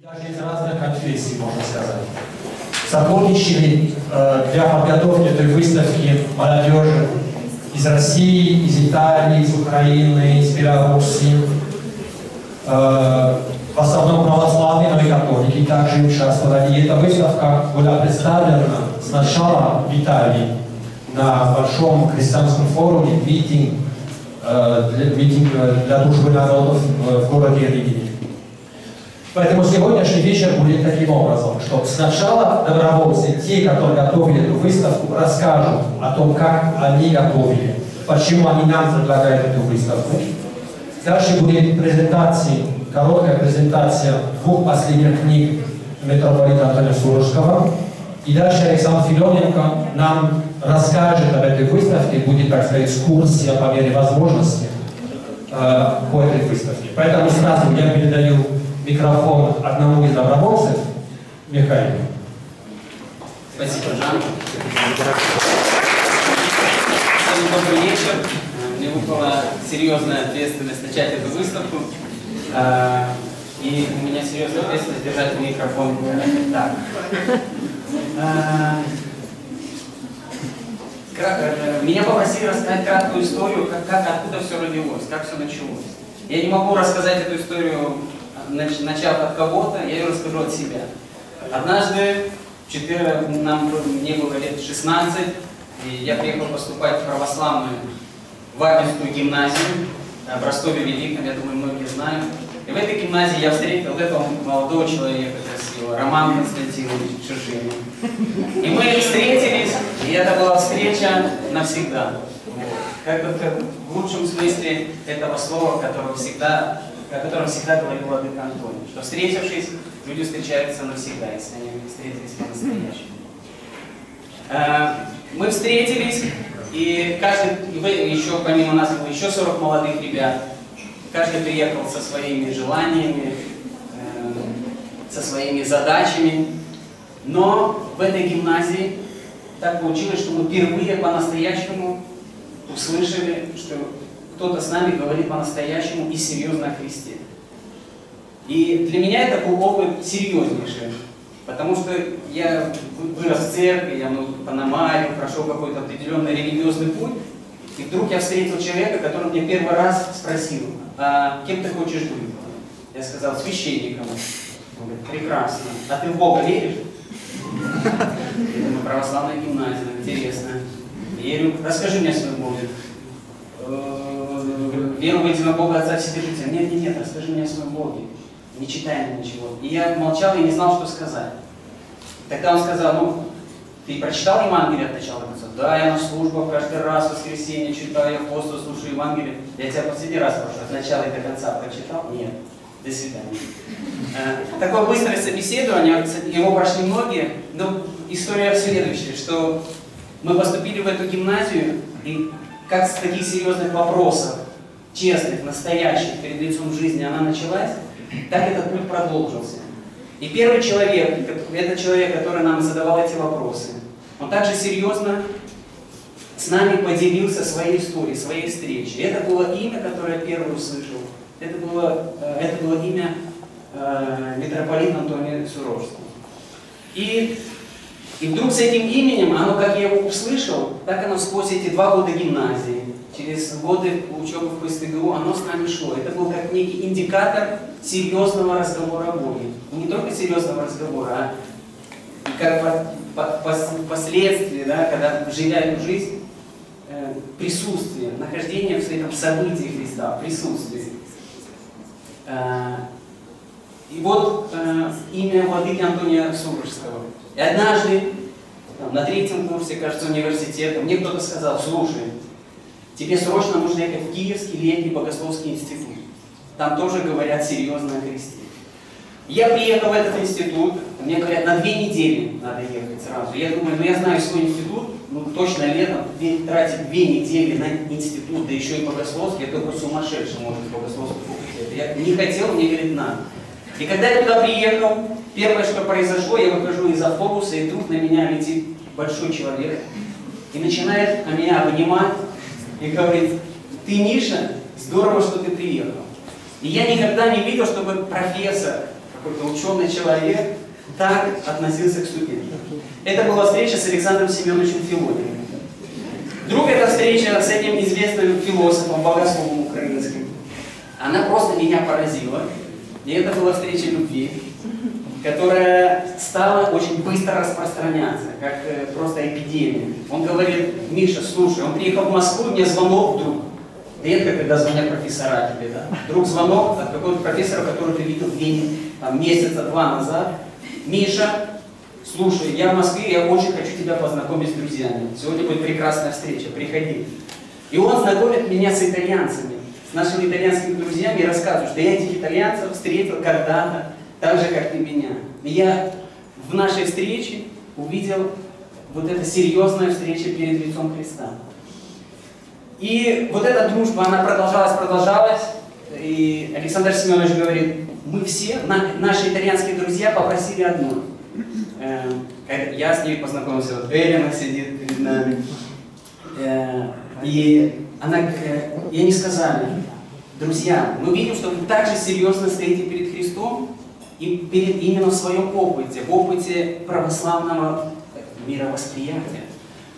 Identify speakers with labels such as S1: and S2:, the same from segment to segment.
S1: Даже из разных конфессий, можно сказать. Сотрудничали э, для подготовки этой выставки молодежи из России, из Италии, из Украины, из Беларуси. Э, в основном православные, но и католики также участвовали. И эта выставка была представлена сначала в Италии на большом христианском форуме «Митинг», э, для, митинг для дружбы народов в городе Риге. Поэтому сегодняшний вечер будет таким образом, что сначала добровольцы, те, которые готовили эту выставку, расскажут о том, как они готовили, почему они нам предлагают эту выставку. Дальше будет презентация, короткая презентация двух последних книг митрополита Антония Сурожского. И дальше Александр Филоненко нам расскажет об этой выставке, будет, так сказать, экскурсия по мере возможности э, по этой выставке. Поэтому сразу я передаю микрофон одному из добровольцев, Михаилу.
S2: Спасибо, Жан. Всем добрый вечер. Мне выпала серьезная ответственность начать эту выставку. А, и у меня серьезная ответственность держать микрофон так. А, э, меня попросили рассказать краткую историю, как, как откуда все родилось, как все началось. Я не могу рассказать эту историю начав от кого-то, я ее расскажу от себя. Однажды, 4, нам, мне было лет 16, и я приехал поступать в православную Вагнерскую гимназию в Ростове Великом, я думаю, многие знают. И в этой гимназии я встретил этого молодого человека красивого, Роман Константинович Шишинин. И мы встретились, и это была встреча навсегда. Как, как в лучшем смысле этого слова, которое всегда о котором всегда говорил Владыка Антоний, что встретившись, люди встречаются навсегда, если они встретились по-настоящему. Э, мы встретились, и каждый, еще помимо нас было еще 40 молодых ребят, каждый приехал со своими желаниями, э, со своими задачами, но в этой гимназии так получилось, что мы впервые по-настоящему услышали, что кто-то с нами говорит по-настоящему и серьезно о Христе. И для меня это был опыт серьезнейший, потому что я вырос в церкви, я много пономарил, прошел какой-то определенный религиозный путь, и вдруг я встретил человека, который мне первый раз спросил, а кем ты хочешь быть? Я сказал, священником. Он говорит, прекрасно. А ты в Бога веришь? Я думаю, православная гимназия, интересно. Говорю, расскажи мне о своем Боге веру в единого Бога Отца Вседержителя. Нет, нет, нет, расскажи мне о своем Боге. Не читая ничего. И я молчал и не знал, что сказать. Тогда он сказал, ну, ты прочитал Евангелие от начала до конца? Да, я на службах каждый раз в воскресенье читаю, я посту слушаю Евангелие. Я тебя последний раз прошу, от начала и до конца прочитал? Нет. До свидания. Э, такое быстрое собеседование, его прошли многие, но история следующая, что мы поступили в эту гимназию, и как с таких серьезных вопросов честных, настоящих, перед лицом жизни она началась, так этот путь продолжился. И первый человек, это человек, который нам задавал эти вопросы, он также серьезно с нами поделился своей историей, своей встречей. Это было имя, которое я первый услышал. Это было, э, это было имя э, митрополита Антония Суровского. И, и вдруг с этим именем, оно, как я его услышал, так оно сквозь эти два года гимназии, через годы учебы в ПСТГУ, оно с нами шло. Это был как некий индикатор серьезного разговора о Боге. не только серьезного разговора, а как последствия, да, когда живя эту жизнь, э, присутствие, нахождение в этом событии Христа, присутствие. Э, и вот э, имя владыки Антония Сурожского. И однажды, там, на третьем курсе, кажется, университета, мне кто-то сказал, слушай, Тебе срочно нужно ехать в Киевский летний богословский институт. Там тоже говорят серьезно о Христе. Я приехал в этот институт, мне говорят, на две недели надо ехать сразу. Я думаю, ну я знаю свой институт, ну точно летом тратить две недели на институт, да еще и богословский, я только сумасшедший может богословский факультет. Я не хотел, мне говорит, надо. И когда я туда приехал, первое, что произошло, я выхожу из автобуса, и вдруг на меня летит большой человек и начинает меня обнимать, и говорит, ты Миша, здорово, что ты приехал. И я никогда не видел, чтобы профессор какой-то ученый человек так относился к студентам. Это была встреча с Александром Семеновичем Филоневым. Вдруг эта встреча с этим известным философом, богословом украинским, она просто меня поразила. И это была встреча любви, которая стала очень быстро распространяться, как э, просто эпидемия. Он говорит, Миша, слушай, он приехал в Москву, мне звонок вдруг. Редко, когда звонят профессора тебе, да? Вдруг звонок от какого-то профессора, которого ты видел Вене там, месяца два назад. Миша, слушай, я в Москве, я очень хочу тебя познакомить с друзьями. Сегодня будет прекрасная встреча, приходи. И он знакомит меня с итальянцами, с нашими итальянскими друзьями и рассказывает, что я этих итальянцев встретил когда-то, так же, как и меня. Я в нашей встрече увидел вот эта серьезная встреча перед лицом Христа. И вот эта дружба, она продолжалась, продолжалась. И Александр Семенович говорит, мы все, на, наши итальянские друзья попросили одно. Э, я с ней познакомился, вот Эллина сидит перед нами. Э, и она, э, и они сказали, друзья, мы видим, что вы также серьезно стоите перед и перед именно в своем опыте, в опыте православного мировосприятия.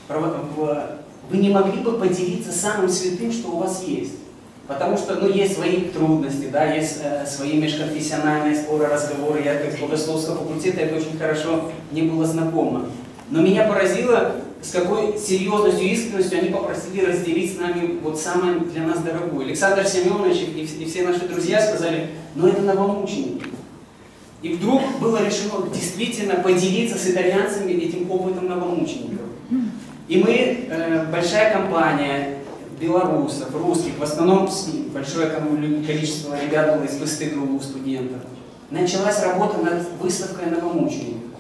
S2: Вы не могли бы поделиться самым святым, что у вас есть. Потому что ну, есть свои трудности, да, есть э, свои межконфессиональные споры, разговоры. Я как богословского факультета это очень хорошо не было знакомо. Но меня поразило, с какой серьезностью и искренностью они попросили разделить с нами вот самое для нас дорогое. Александр Семенович и все наши друзья сказали, ну это новомученики. И вдруг было решено действительно поделиться с итальянцами этим опытом новомучеников. И мы, э, большая компания, белорусов, русских, в основном большое количество ребят было из ВСТГУ, студентов. Началась работа над выставкой новомучеников.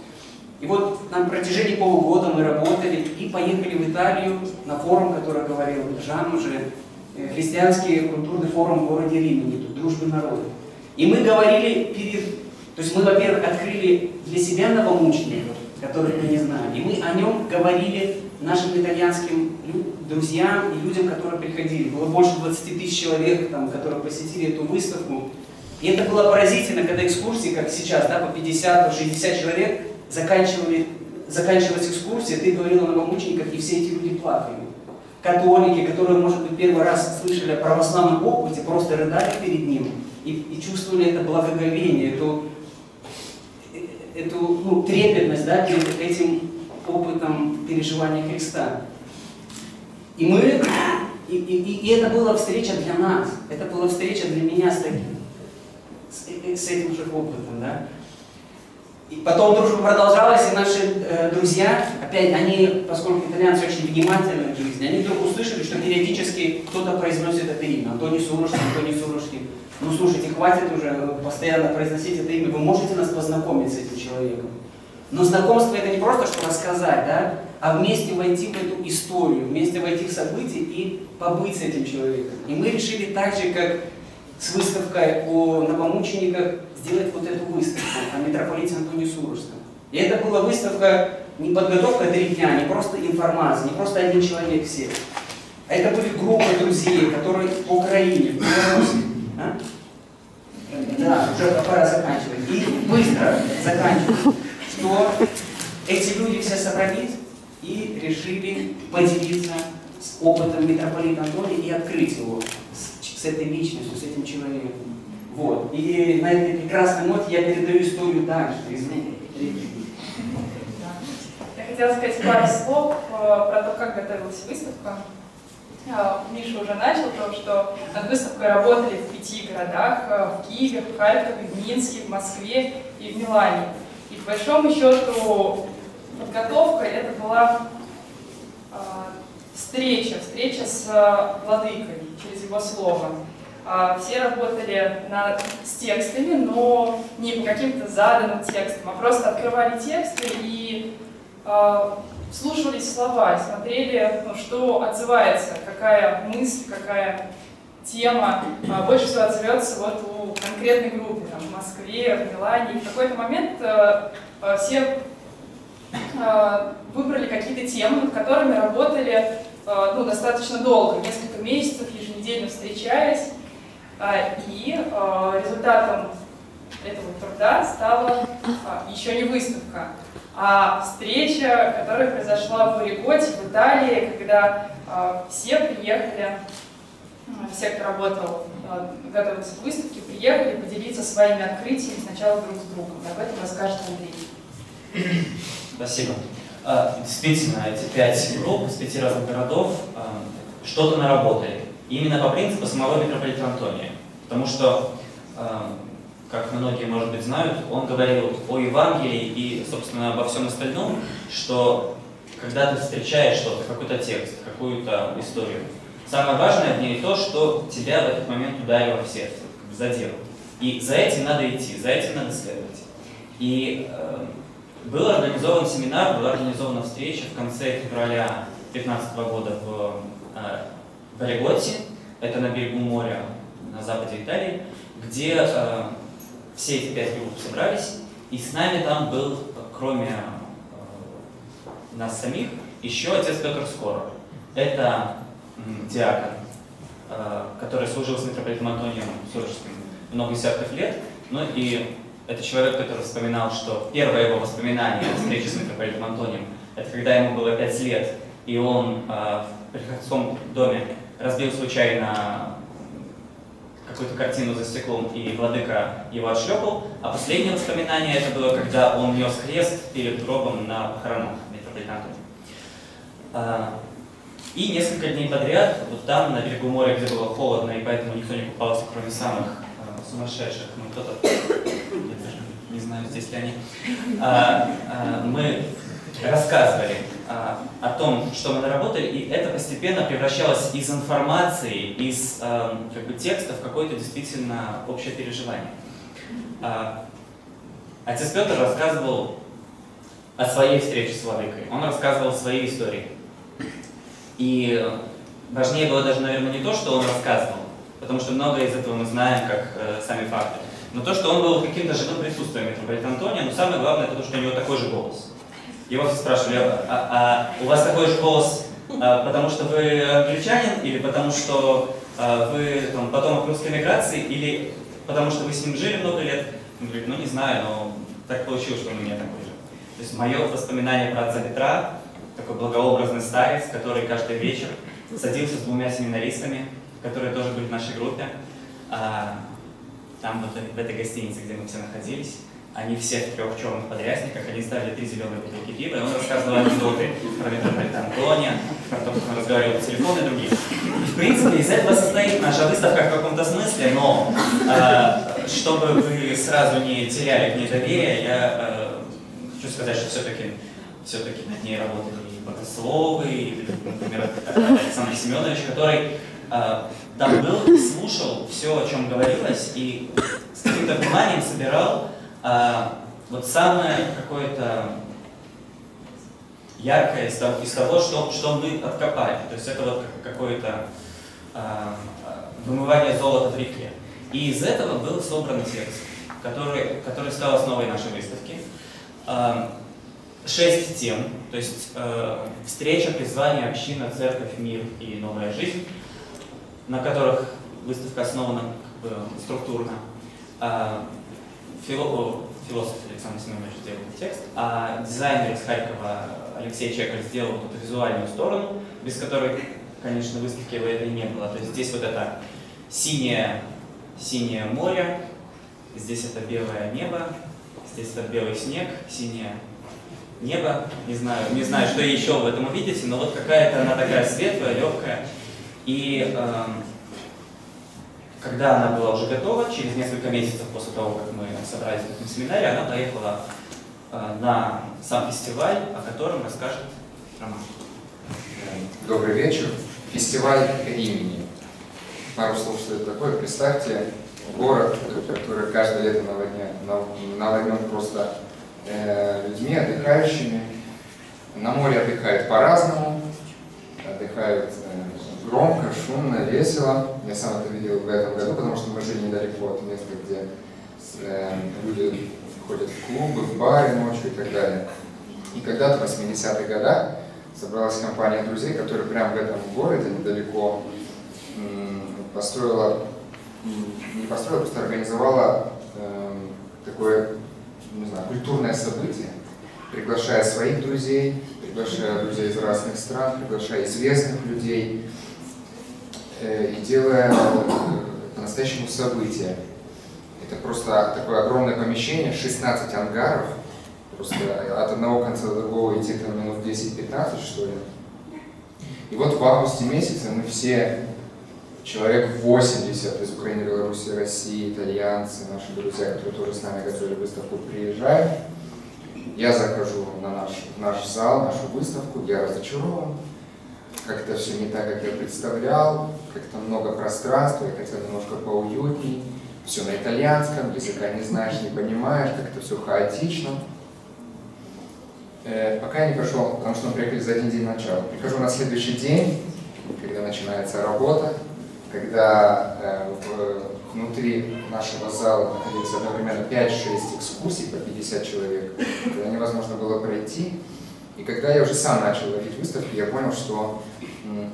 S2: И вот на протяжении полугода мы работали и поехали в Италию на форум, который говорил Жан уже, э, христианский культурный форум в городе Римини, тут дружбы народа. И мы говорили перед, то есть мы, во-первых, открыли для себя новомучеников, которых мы не знали, и мы о нем говорили нашим итальянским друзьям и людям, которые приходили. Было больше 20 тысяч человек, там, которые посетили эту выставку. И это было поразительно, когда экскурсии, как сейчас, да, по 50-60 человек, заканчивали, заканчивалась экскурсия, ты говорил о новомучениках, и все эти люди плакали. Католики, которые, может быть, первый раз слышали о православном опыте, просто рыдали перед ним и, и чувствовали это благоговение, эту, эту ну, трепетность да, перед этим опытом переживания Христа. И мы, и, и, и это была встреча для нас, это была встреча для меня с таким, с, с этим же опытом, да. И потом дружба продолжалась, и наши э, друзья, опять, они, поскольку итальянцы очень внимательны к жизни, они вдруг услышали, что периодически кто-то произносит это имя. Антоний Сурушкин, Антоний Сурушкин. Ну слушайте, хватит уже постоянно произносить это имя, вы можете нас познакомить с этим человеком. Но знакомство это не просто, что рассказать, да, а вместе войти в эту историю, вместе войти в события и побыть с этим человеком. И мы решили так же, как с выставкой о новомучениках, сделать вот эту выставку о митрополите Антоне Сурожском. И это была выставка не подготовка три дня, не просто информация, не просто один человек сел. А это были группы друзей, которые по Украине, в Беларуси. А? Да, уже пора заканчивать. И быстро заканчивать что эти люди все собрались и решили поделиться с опытом митрополита Антония и открыть его с, с этой личностью, с этим человеком. Вот. И на этой прекрасной ноте я передаю историю дальше.
S3: Я хотела сказать пару слов э, про то, как готовилась выставка. Э, Миша уже начал то, что над выставкой работали в пяти городах, э, в Киеве, в Харькове, в Минске, в Москве и в Милане. И по большому счету подготовка это была э, встреча, встреча с э, владыкой через его слово. Э, все работали над, с текстами, но не по каким-то заданным текстам, а просто открывали тексты и э, слушались слова, смотрели, ну, что отзывается, какая мысль, какая тема а, больше всего отзовется вот у конкретной группы, там, в Москве, в Милане. И в какой-то момент а, а, все выбрали какие-то темы, над которыми работали ну, достаточно долго, несколько месяцев, еженедельно встречаясь. И результатом этого труда стала а, еще не выставка, а встреча, которая произошла в Ореготе, в Италии, когда а, все приехали, все, кто работал, а, готовился к выставке, приехали поделиться своими открытиями сначала друг с другом. Об этом расскажет Андрей.
S4: Спасибо. А, действительно, эти пять групп из пяти разных городов что-то наработали. Именно по принципу самого митрополита Антония. Потому что, как многие, может быть, знают, он говорил о Евангелии и, собственно, обо всем остальном, что когда ты встречаешь что-то, какой-то текст, какую-то историю, самое важное в ней то, что тебя в этот момент ударило в сердце, задело. И за этим надо идти, за этим надо следовать. И был организован семинар, была организована встреча в конце февраля 2015 года в, э, в Ореготе, это на берегу моря на западе Италии, где э, все эти пять групп собрались, и с нами там был, кроме э, нас самих, еще отец Петр Скоро. Это диакон, э, который служил с митрополитом Антонием Сурожским много десятков лет, ну и это человек, который вспоминал, что первое его воспоминание о встрече с митрополитом Антонием, это когда ему было пять лет, и он э, в приходском доме разбил случайно какую-то картину за стеклом, и владыка его отшлепал. А последнее воспоминание это было, когда он нес крест перед гробом на похоронах митрополита Антония. А, и несколько дней подряд, вот там, на берегу моря, где было холодно, и поэтому никто не купался, кроме самых э, сумасшедших, ну кто-то не знаю, здесь ли они, а, а, мы рассказывали о том, что мы наработали, и это постепенно превращалось из информации, из как бы, текста в какое-то действительно общее переживание. Отец Петр рассказывал о своей встрече с Владыкой, он рассказывал свои истории. И важнее было даже, наверное, не то, что он рассказывал, потому что многое из этого мы знаем как э, сами факты, но то, что он был каким-то живым присутствием митрополита Антония, но самое главное, это то, что у него такой же голос. Его все спрашивали, а, а у вас такой же голос, а, потому что вы англичанин, или потому что а, вы там, потомок русской миграции, или потому что вы с ним жили много лет? Он говорит, ну не знаю, но так получилось, что у меня такой же. То есть мое воспоминание про отца Петра, такой благообразный старец, который каждый вечер садился с двумя семинаристами, которые тоже были в нашей группе, а, там вот в этой гостинице, где мы все находились, они все в трех черных подрясниках, они ставили три зеленые бутылки пива, и он рассказывал анекдоты про митрополита Антония, про то, как он разговаривал по телефону и другие. И, в принципе, из этого состоит наша выставка в каком-то смысле, но э, чтобы вы сразу не теряли к ней доверие, я э, хочу сказать, что все-таки все-таки над ней работали и богословы, и, например, Александр Семенович, который э, там был слушал все, о чем говорилось, и с каким-то вниманием собирал а, вот самое какое-то яркое из того, из того что, что мы откопали. То есть это вот какое-то а, вымывание золота в реке. И из этого был собран текст, который, который стал основой нашей выставки. А, шесть тем, то есть э, встреча, призвание, община, церковь, мир и новая жизнь на которых выставка основана как бы, структурно. А, фило, философ Александр Семенович сделал текст, а дизайнер из Харькова Алексей Чекаль сделал вот эту визуальную сторону, без которой, конечно, выставки в этой не было. То есть здесь вот это синее, синее море, здесь это белое небо, здесь это белый снег, синее небо, не знаю, не знаю, что еще в этом увидите, но вот какая-то она такая светлая, легкая, и э, когда она была уже готова, через несколько месяцев после того, как мы собрались в этом семинаре, она поехала э, на сам фестиваль, о котором расскажет Роман.
S5: Добрый вечер. Фестиваль имени. Пару слов, что это такое. Представьте город, который каждое лето наводнен просто э, людьми, отдыхающими. На море отдыхают по-разному, отдыхают э, громко, шумно, весело. Я сам это видел в этом году, потому что мы жили недалеко от места, где э, люди ходят в клубы, в бары ночью и так далее. И когда-то в 80-х годах собралась компания друзей, которая прямо в этом городе, недалеко, построила, не построила, просто организовала э, такое, не знаю, культурное событие, приглашая своих друзей, приглашая друзей из разных стран, приглашая известных людей и делая э, по-настоящему событие. Это просто такое огромное помещение, 16 ангаров, просто от одного конца до другого идти там минут 10-15, что ли. И вот в августе месяце мы все, человек 80 из Украины, Беларуси, России, итальянцы, наши друзья, которые тоже с нами готовили выставку, приезжаем. Я захожу на наш, наш зал, нашу выставку, я разочарован. Как-то все не так, как я представлял, как-то много пространства, я хотел немножко поуютней. Все на итальянском, языка не знаешь, не понимаешь, как-то все хаотично. Э, пока я не пошел, потому что мы приехали за один день начала. Прихожу на следующий день, когда начинается работа, когда э, в, внутри нашего зала находилось одновременно 5-6 экскурсий по 50 человек, когда невозможно было пройти. И когда я уже сам начал ловить выставки, я понял, что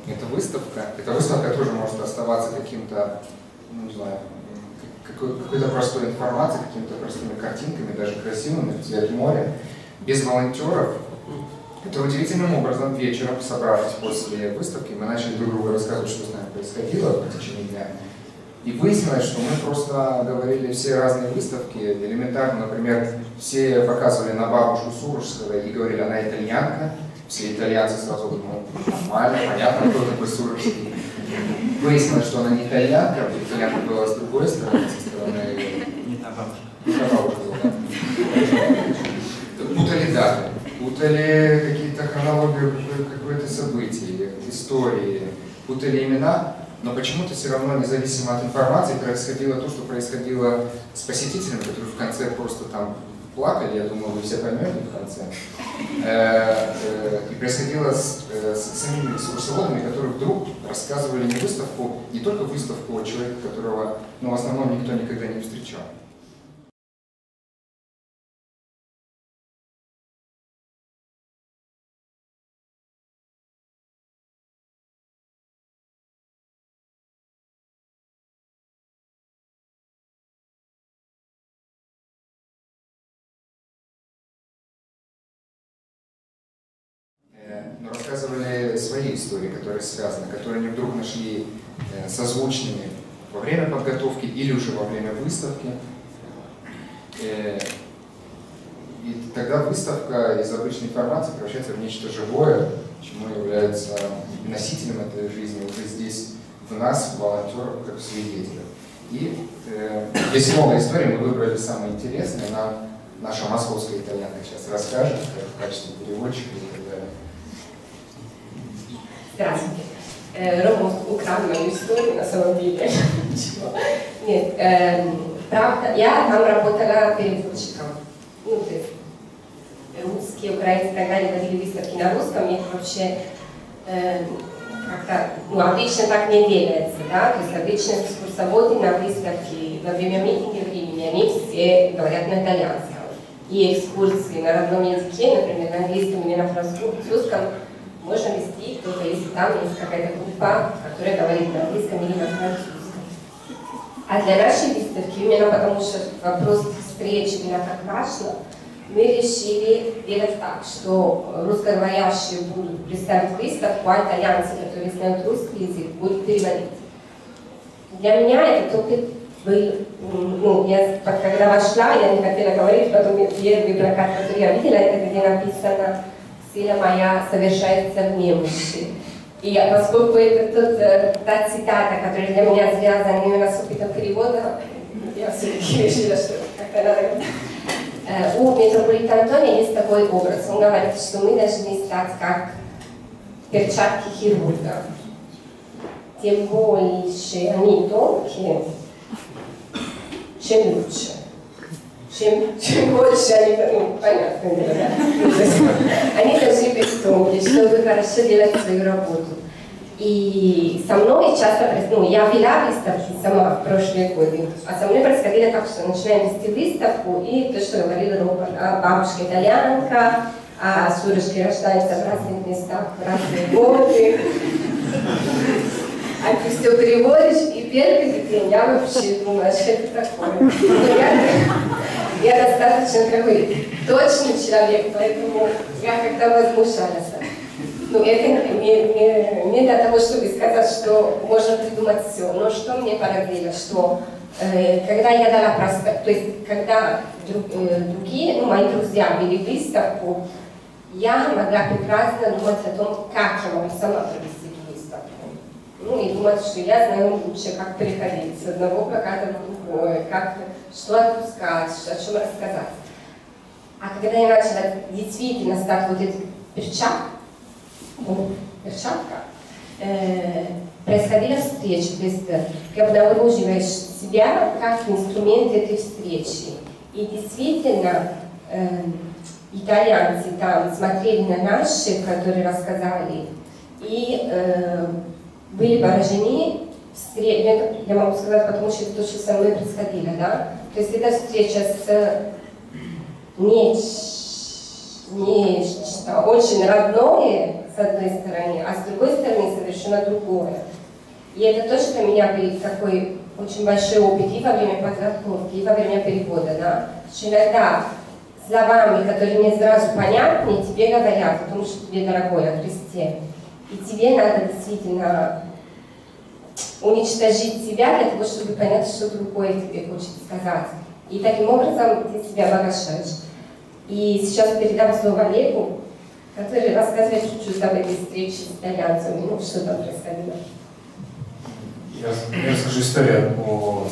S5: эта выставка, эта выставка тоже может оставаться каким-то, ну, не знаю, какой-то простой информацией, какими-то простыми картинками, даже красивыми, цвет моря без волонтеров, это удивительным образом вечером, собравшись после выставки, мы начали друг другу рассказывать, что с нами происходило в течение дня. И выяснилось, что мы просто говорили все разные выставки, элементарно, например, все показывали на бабушку Сурожского и говорили, она итальянка, все итальянцы сразу думали, нормально, понятно, кто такой Сурожский. Выяснилось, что она не итальянка, итальянка была с другой стороны, со стороны...
S4: Не та бабушка.
S5: Не та бабушка была, да путали даты, путали какие-то хронологию какое-то событие, истории, путали имена, но почему-то все равно, независимо от информации, происходило то, что происходило с посетителями, которые в конце просто там плакали, я думаю, вы все поймете в конце. Э, э, и происходило с, э, с самими экскурсоводами, которые вдруг рассказывали не выставку, не только выставку человека, которого ну, в основном никто никогда не встречал. Рассказывали свои истории, которые связаны, которые они вдруг нашли э, созвучными во время подготовки или уже во время выставки. Э, и тогда выставка из обычной информации превращается в нечто живое, чему является носителем этой жизни уже здесь, в нас, в волонтерах, как свидетелях. И э, есть много историй, мы выбрали самые интересные. Нам наша московская итальянка сейчас расскажет, как в качестве переводчика
S6: Здравствуйте. Рома украл мою историю на самом деле. Нет, правда, я там работала переводчиком. Ну, то русские, украинцы и так далее водили выставки на русском, и вообще как-то, ну, обычно так не делается, да, то есть обычно экскурсоводы на выставке во время митинга времени, они все говорят на итальянском. И экскурсии на родном языке, например, на английском или на французском, можно вести только если там есть какая-то группа, которая говорит на английском или на французском. А для нашей выставки, именно потому что вопрос встречи для так важно, мы решили делать так, что русскоговорящие будут представить выставку, а итальянцы, которые знают русский язык, будут переводить. Для меня этот опыт был, ну, я когда вошла, я не хотела говорить, потом первый плакат, который я видела, это где написано сила моя совершается в немощи. И поскольку это тот, э, та цитата, которая для меня связана именно с опытом перевода, я все-таки решила, что как-то надо э, у митрополита Антония есть такой образ. Он говорит, что мы должны стать как перчатки хирурга. Тем больше они тонкие, чем лучше чем, чем больше они, ну, понятно, да? они должны тонкие, чтобы хорошо делать свою работу. И со мной часто, ну, я вела выставки сама в прошлые годы, а со мной происходило так, что начинаем вести выставку, и то, что говорила Роба, бабушка итальянка, а сурожки рождаются в разных местах в разные годы. А ты все переводишь, и первый день я вообще думала, что это такое. Я достаточно такой точный человек, поэтому я когда возмущалась. Ну, это не, не, не для того, чтобы сказать, что можно придумать все. Но что мне поразило, что э, когда я дала просто, то есть когда друг, э, другие, ну, мои друзья вели выставку, я могла прекрасно думать о том, как я могу сама провести. Ну, и думать, что я знаю лучше, как переходить с одного плаката в другое, как, что отпускать, о чем рассказать. А когда я начала действительно стать вот этой перчаткой, перчатка, э, происходила встреча, то есть э, ты обнаруживаешь себя как инструмент этой встречи. И действительно, э, итальянцы там смотрели на наши, которые рассказали, и э, были поражены, я, могу сказать, потому что это то, что со мной происходило, да? То есть эта встреча с неч, нечто очень родное, с одной стороны, а с другой стороны совершенно другое. И это тоже для меня был такой очень большой опыт и во время подготовки, и во время перевода, да? Что иногда словами, которые мне сразу понятны, тебе говорят о том, что тебе дорогое о Христе. И тебе надо действительно уничтожить себя для того, чтобы понять, что другое тебе хочет сказать. И таким образом ты себя обогащаешь. И сейчас передам слово Олегу, который рассказывает чуть-чуть об этой встрече с итальянцами, ну, что там происходило.
S7: Я, я расскажу историю о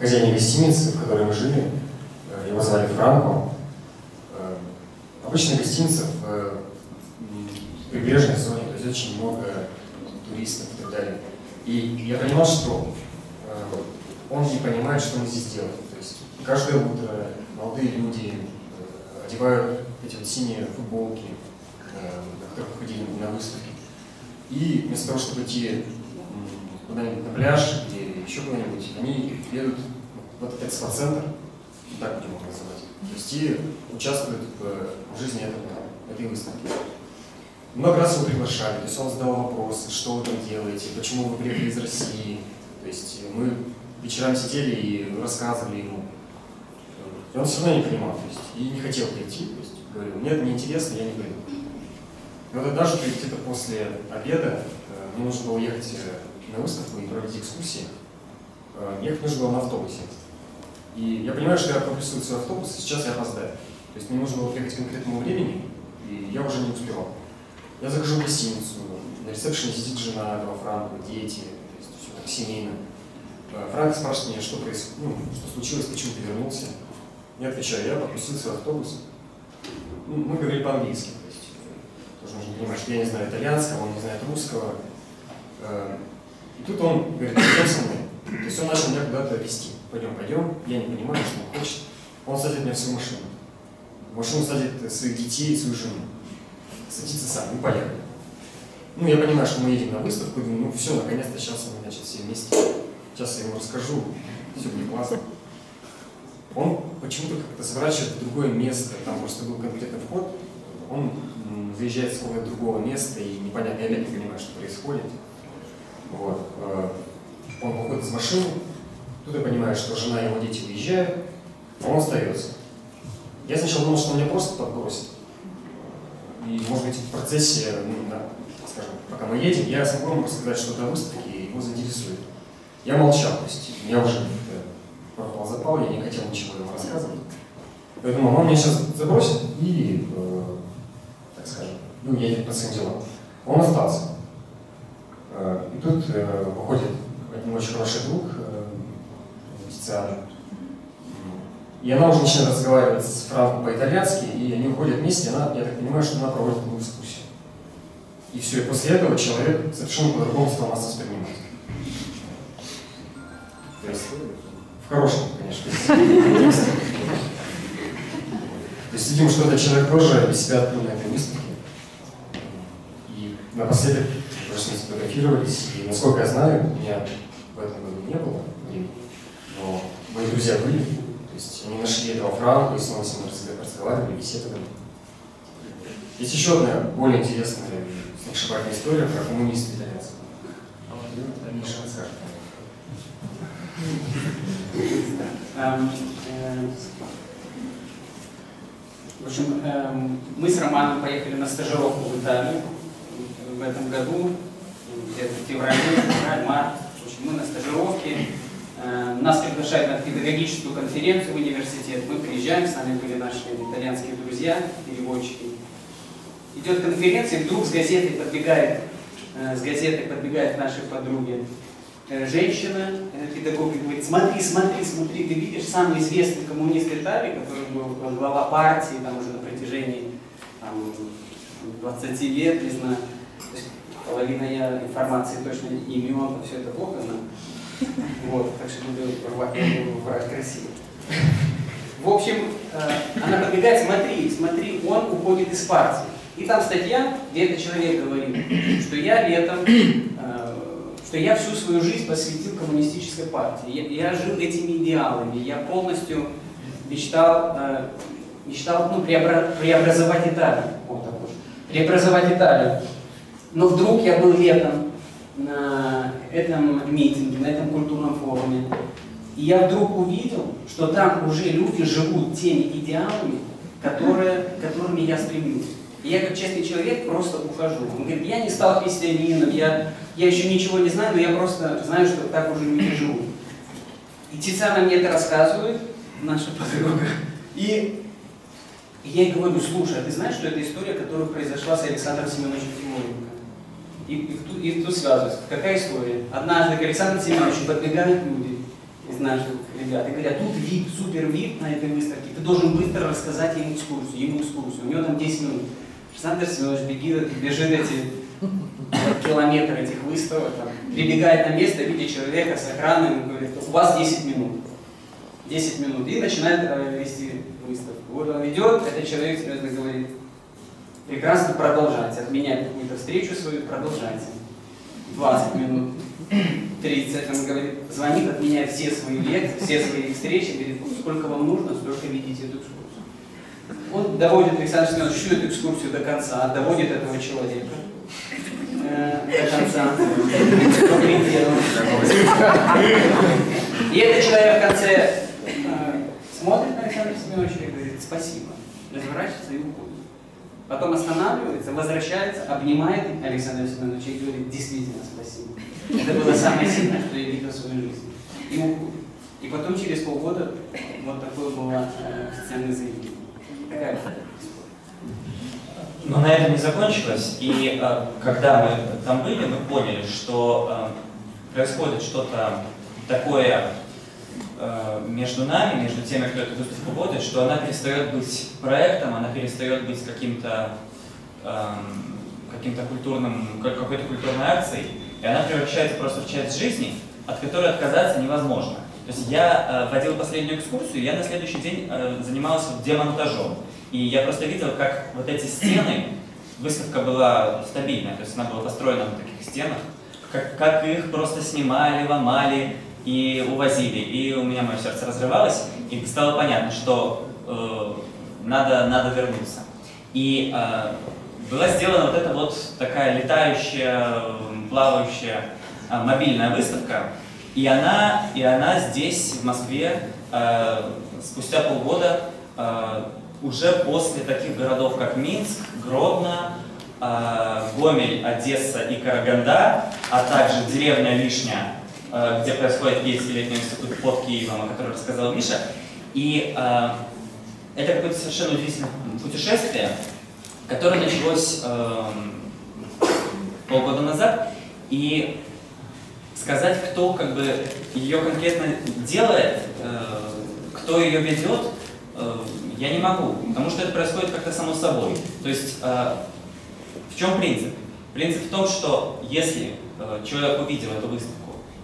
S7: хозяине гостиницы, в которой мы жили. Его звали Франко. Э, обычно гостиница в прибрежной зоне, очень много туристов и так далее. И я понимал, что он не понимает, что он здесь делает. То есть каждое утро молодые люди одевают эти вот синие футболки, на которых ходили на выставки. И вместо того, чтобы идти куда-нибудь на пляж или еще куда-нибудь, они едут в этот экспоцентр, так будем его называть, то есть и участвуют в жизни этого, этой выставки. Много раз его приглашали, то есть он задал вопросы, что вы там делаете, почему вы приехали из России. То есть мы вечерами сидели и рассказывали ему. И он все равно не понимал, то есть, и не хотел прийти, то есть говорил, нет, мне интересно, я не приду. И вот даже где-то после обеда мне нужно было ехать на выставку и проводить экскурсии, э, ехать нужно было на автобусе. И я понимаю, что я пропустил свой автобус, и сейчас я опоздаю. То есть мне нужно было приехать к конкретному времени, и я уже не успевал. Я захожу в гостиницу, на ресепшене сидит жена этого Франка, дети, то есть все так семейно. Э, Франк спрашивает меня, что происходит, ну, что случилось, почему ты вернулся. Я отвечаю, я пропустил свой автобус. Ну, мы говорили по-английски, то есть э, тоже нужно понимать, что я не знаю итальянского, он не знает русского. И тут он говорит, пойдем со мной. То есть он начал меня куда-то вести. Пойдем, пойдем. Я не понимаю, что он хочет. Он садит меня в свою машину. В машину садит своих детей и свою жену. Садится сам, мы поехали. Ну, я понимаю, что мы едем на выставку, думаю, ну все, наконец-то сейчас мы, значит, все вместе. Сейчас я ему расскажу, все будет классно. Он почему-то как-то сворачивает в другое место, там просто был конкретный вход, он заезжает с какого-то другого места, и непонятно, я не понимаю, что происходит. Вот. Э, он выходит из машины, тут я понимаю, что жена и его дети уезжают, а он остается. Я сначала думал, что он меня просто подбросит. И, может быть, в процессе, ну, да, скажем, пока мы едем, я смогу ему рассказать что-то о выставке, его заинтересует. Я молчал, то есть меня уже пропал запал, я не хотел ничего ему рассказывать. Поэтому он меня сейчас забросит и, э, так скажем, ну, едет по своим делам. Он остался. Э, и тут э, выходит один очень хороший друг. Э, и она уже начинает разговаривать с Франком по-итальянски, и они уходят вместе, она, я так понимаю, что она проводит ему дискуссию. И все, и после этого человек совершенно по-другому стал нас воспринимать. То есть, в хорошем, конечно, То есть видим, что этот человек тоже без себя открыл на этой выставке. И напоследок просто сфотографировались, и насколько я знаю, меня в этом году не было, но мои друзья были, они нашли этого Франка и снова с ним разговаривали, беседовали. Есть еще одна более интересная сногсшибательная история про коммуниста итальянского. Миша расскажет.
S2: Эм, э, В общем, эм, мы с Романом поехали на стажировку в Италию в этом году, где-то в феврале, февраль, март. В общем, мы на стажировке. Э, Нас приглашают на педагогическую конференцию в университет. Мы приезжаем, с нами были наши итальянские друзья, переводчики. Идет конференция, вдруг с газетой подбегает, э, с газетой подбегает нашей подруге э, женщина, педагог, и говорит, смотри, смотри, смотри, ты видишь, самый известный коммунист Италии, который был глава партии там уже на протяжении там, 20 лет, не знаю, половина я информации точно имен, все это плохо знаю. Вот, так что буду врать красиво. В общем, э, она подбегает, смотри, смотри, он уходит из партии. И там статья, где этот человек говорит, что я летом, э, что я всю свою жизнь посвятил коммунистической партии. Я, я жил этими идеалами, я полностью мечтал, э, мечтал ну, преобра- преобразовать Италию. Вот. Преобразовать Италию. Но вдруг я был летом на этом митинге, на этом культурном форуме, и я вдруг увидел, что там уже люди живут теми идеалами, которые, которыми я стремился. И я как честный человек просто ухожу. Он говорит, я не стал христианином, я, я еще ничего не знаю, но я просто знаю, что так уже люди живут. И Тициана мне это рассказывает, наша подруга. И я ей говорю, слушай, а ты знаешь, что это история, которая произошла с Александром Семеновичем Тимуренко? И, и, и тут связывается. Какая история? Однажды к Александру Семеновичу подбегают люди из наших ребят и говорят, тут вид, супер вид на этой выставке, ты должен быстро рассказать ему экскурсию, ему экскурсию. У него там 10 минут. Александр Семенович бегит, бежит эти километры этих выставок, там, прибегает на место, видит человека с экраном и говорит, у вас 10 минут. 10 минут. И начинает э, вести выставку. Вот он ведет, этот человек серьезно говорит, прекрасно продолжайте, отменяет какую-то встречу свою, продолжайте. 20 минут, 30, он говорит, звонит, отменяет все свои лекции, все свои встречи, говорит, «Ну, сколько вам нужно, столько ведите эту экскурсию. Он доводит Александр Семенович всю эту экскурсию до конца, доводит этого человека э, до конца. И этот человек в конце э, смотрит на Александра Семеновича и говорит, спасибо, разворачивается и уходит. Потом останавливается, возвращается, обнимает Александра Семеновича и говорит, действительно спасибо. Это было самое сильное, что я видел в своей жизни. И. И потом через полгода вот такое было э, официальное заявление. Такая
S4: Но на этом не закончилось. И э, когда мы там были, мы поняли, что э, происходит что-то такое между нами, между теми, кто эту выставку водит, что она перестает быть проектом, она перестает быть каким-то эм, каким-то культурным, как- какой-то культурной акцией, и она превращается просто в часть жизни, от которой отказаться невозможно. То есть я э, водил последнюю экскурсию, я на следующий день э, занимался демонтажом. И я просто видел, как вот эти стены, выставка была стабильная, то есть она была построена на таких стенах, как, как их просто снимали, ломали и увозили. И у меня мое сердце разрывалось, и стало понятно, что э, надо, надо вернуться. И э, была сделана вот эта вот такая летающая, плавающая а, мобильная выставка, и она, и она здесь, в Москве, э, спустя полгода, э, уже после таких городов, как Минск, Гродно, э, Гомель, Одесса и Караганда, а также деревня Вишня, э, где происходит Ельский институт под Киевом, о котором рассказал Миша. И э, это какое-то совершенно удивительное путешествие, которое началось эм, полгода назад. И сказать, кто как бы ее конкретно делает, э, кто ее ведет, э, я не могу, потому что это происходит как-то само собой. То есть э, в чем принцип? Принцип в том, что если э, человек увидел эту выставку,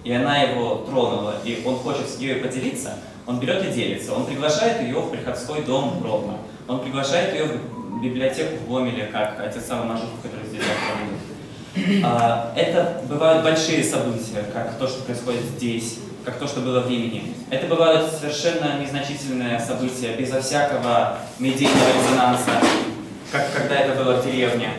S4: и она его тронула, и он хочет с ней поделиться, он берет и делится. Он приглашает ее в приходской дом Гродно. Он приглашает ее в библиотеку в Гомеле, как отец Сава Мажуков, который здесь работает. А, Это бывают большие события, как то, что происходит здесь, как то, что было в Римени. Это бывают совершенно незначительные события, безо всякого медийного резонанса, как когда это было в деревне,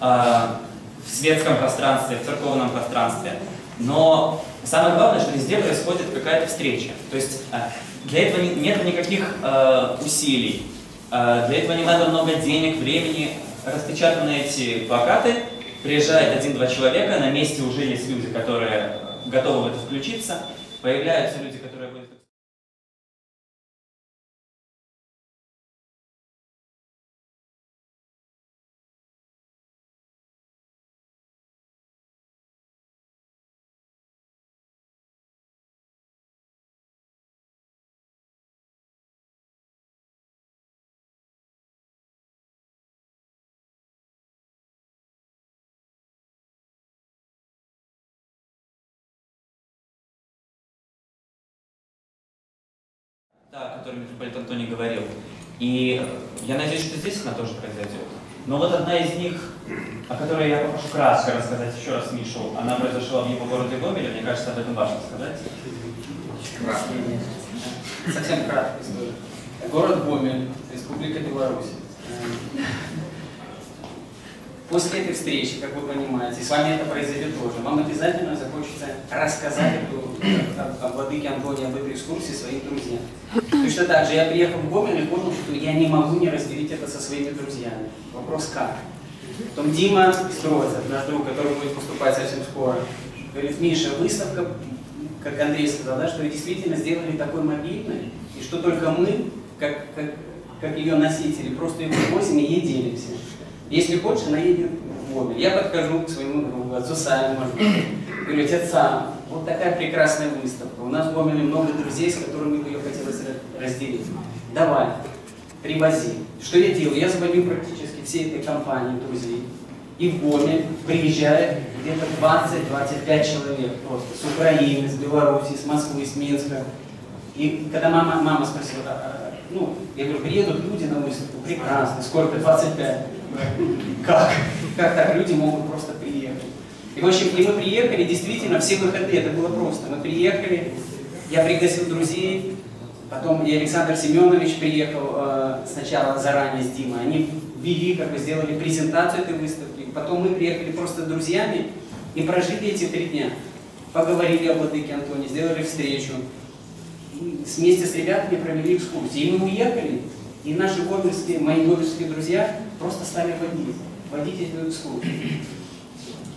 S4: а, в светском пространстве, в церковном пространстве. Но самое главное, что везде происходит какая-то встреча. То есть а, для этого не- нет никаких а, усилий. А, Для этого не надо много денег, времени. Распечатаны эти плакаты, приезжает один-два человека, на месте уже есть люди, которые готовы в это включиться, появляются люди, которые Да, о которой митрополит Антоний говорил. И я надеюсь, что здесь она тоже произойдет. Но вот одна из них, о которой я попрошу кратко рассказать еще раз Мишу, она произошла в его городе Гомеле, мне кажется, об этом важно сказать.
S2: Совсем кратко история. Город Гомель, Республика Беларусь. После этой встречи, как вы понимаете, с вами это произойдет тоже, вам обязательно захочется рассказать эту, о, о владыке Антоне об этой экскурсии своим друзьям. Точно так же я приехал в Гомель и понял, что я не могу не разделить это со своими друзьями. Вопрос как? Потом Дима Строцев, наш друг, который будет поступать совсем скоро, говорит, Миша, выставка, как Андрей сказал, да, что вы действительно сделали такой мобильный, и что только мы, как, как, как ее носители, просто ее возим и ей делимся. Если хочешь, она едет в Гомель. Я подхожу к своему другу, отцу Саме, может быть, говорю, отец Сам, вот такая прекрасная выставка. У нас в Гомеле много друзей, с которыми бы ее хотелось разделить. Давай, привози. Что я делаю? Я звоню практически всей этой компании друзей. И в Гомель приезжает где-то 20-25 человек просто. С Украины, с Беларуси, с Москвы, с Минска. И когда мама, мама спросила, а, ну, я говорю, приедут люди на выставку, прекрасно, сколько? 25. Как? Как так люди могут просто приехать? И, в общем, и мы приехали, действительно, все выходные, это было просто. Мы приехали, я пригласил друзей, потом и Александр Семенович приехал э, сначала заранее с Димой. Они ввели, как бы сделали презентацию этой выставки. Потом мы приехали просто друзьями и прожили эти три дня. Поговорили о Владыке Антоне, сделали встречу. И вместе с ребятами провели экскурсии. И мы уехали, и наши гомельские, мои гомельские друзья просто стали водить, водить эту экскурсию.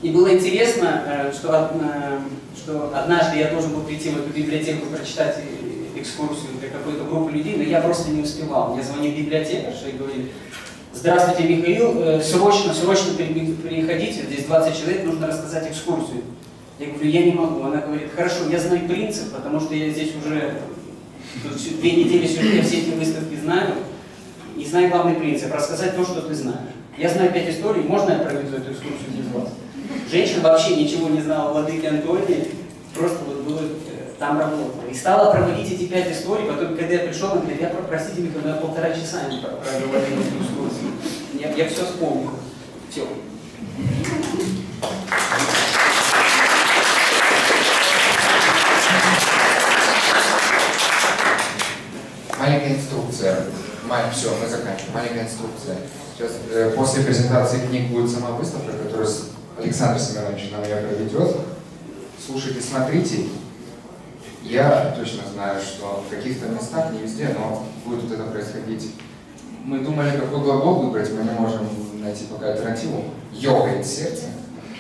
S2: И было интересно, э, что, э, что однажды я должен был прийти в эту библиотеку прочитать экскурсию для какой-то группы людей, но я просто не успевал. Мне звонил библиотекарша и говорит, здравствуйте, Михаил, э, срочно, срочно приходите, здесь 20 человек, нужно рассказать экскурсию. Я говорю, я не могу. Она говорит, хорошо, я знаю принцип, потому что я здесь уже две недели сижу, я все эти выставки знаю, и знаю главный принцип, рассказать то, что ты знаешь. Я знаю пять историй, можно я проведу эту экскурсию без вас? Женщина вообще ничего не знала о владыке Антонии, просто вот было, э, там работала. И стала проводить эти пять историй, потом, когда я пришел, она говорит, я, простите, Михаил, я полтора часа не провел эту экскурсию. Я, я все вспомнил. Все.
S5: Маленькая инструкция. Все, мы заканчиваем. Маленькая инструкция. Сейчас э, после презентации книг будет сама выставка, которую Александр Семенович нам ее проведет. Слушайте, смотрите. Я точно знаю, что в каких-то местах, не везде, но будет вот это происходить. Мы думали, какой глагол выбрать, мы не можем найти пока альтернативу. Йогает сердце.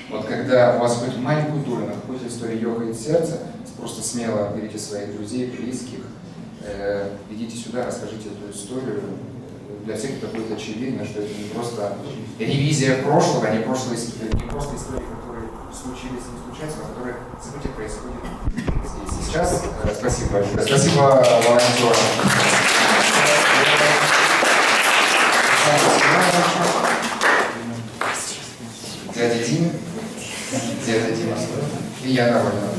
S5: Вот когда у вас хоть маленькую долю на какой-то истории йогает сердце, просто смело берите своих друзей, близких, идите сюда, расскажите эту историю. Для всех это будет очевидно, что это не просто ревизия прошлого, не, прошлой, не просто истории, которые случились и не случаются, но которые события происходят здесь. Сейчас э, спасибо большое. Спасибо волонтерам. Дядя Дима, дядя Дима и я довольно.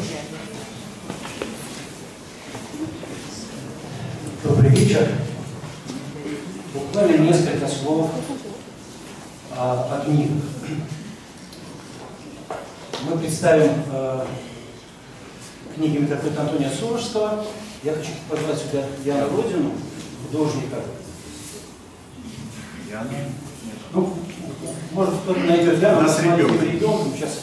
S8: Добрый вечер. Буквально несколько слов о книгах. Мы представим а, книги митрополита Антония Сурожского. Я хочу позвать сюда Яну Родину, художника.
S9: Яна?
S8: Ну, может, кто-то найдет Яну,
S9: Она с ребенком.
S8: ребенком. Сейчас,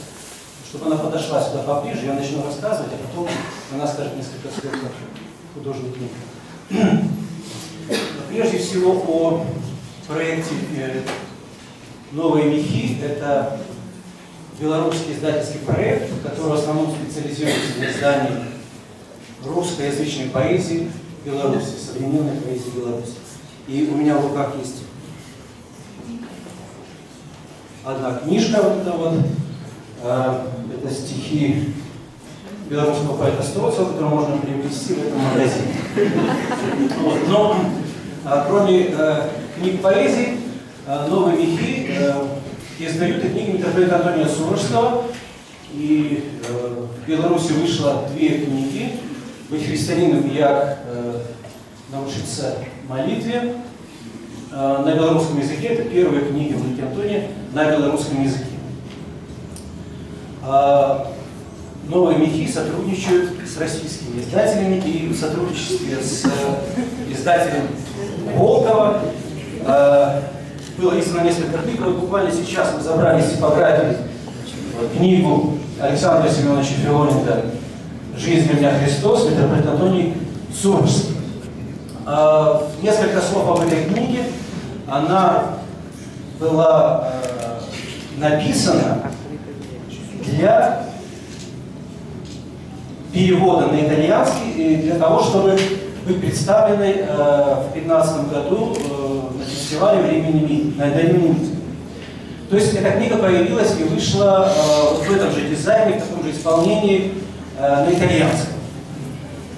S8: чтобы она подошла сюда поближе, я начну рассказывать, а потом она скажет несколько слов как художник книги. Прежде всего о проекте э, «Новые мехи». Это белорусский издательский проект, который в основном специализируется на издании русскоязычной поэзии Беларуси, современной поэзии Беларуси. И у меня в руках есть одна книжка, вот эта вот, э, это стихи белорусского поэта Строцева, который можно приобрести в этом магазине. Вот. Но а, кроме э, книг поэзии, э, новые мехи э, издают и книги митрополита Антония Сурожского. И э, в Беларуси вышло две книги. «Быть христианином як э, научиться молитве». Э, на белорусском языке это первая книга Владимира Антония на белорусском языке. Новые мехи сотрудничают с российскими издателями и в сотрудничестве с э, издателем Волкова. Э, было издано несколько книг, вот буквально сейчас мы забрали из типографии книгу Александра Семеновича Филоненко «Жизнь меня Христос», митрополит Антоний Суржский. Э, несколько слов об этой книге. Она была написана для перевода на итальянский для того, чтобы быть представлены э, в 2015 году э, фестивале времени времени То есть эта книга появилась и вышла э, в этом же дизайне, в таком же исполнении э, на итальянском.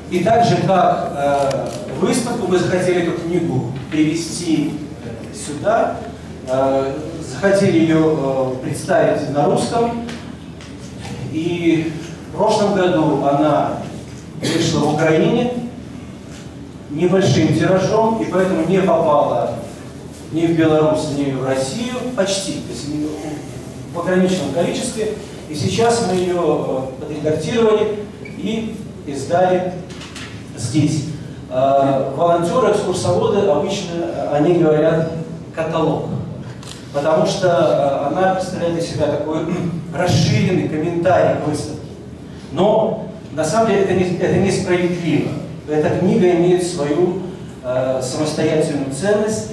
S8: И так же, как э, выставку, мы захотели эту книгу привести сюда, э, захотели ее э, представить на русском. И в прошлом году она вышла в Украине небольшим тиражом, и поэтому не попала ни в Беларусь, ни в Россию, почти, то есть в ограниченном количестве. И сейчас мы ее э, подредактировали и издали здесь. Э, волонтеры, экскурсоводы обычно э, они говорят каталог, потому что она представляет из себя такой расширенный комментарий к выставке. Но на самом деле это, не, это несправедливо. Эта книга имеет свою э, самостоятельную ценность.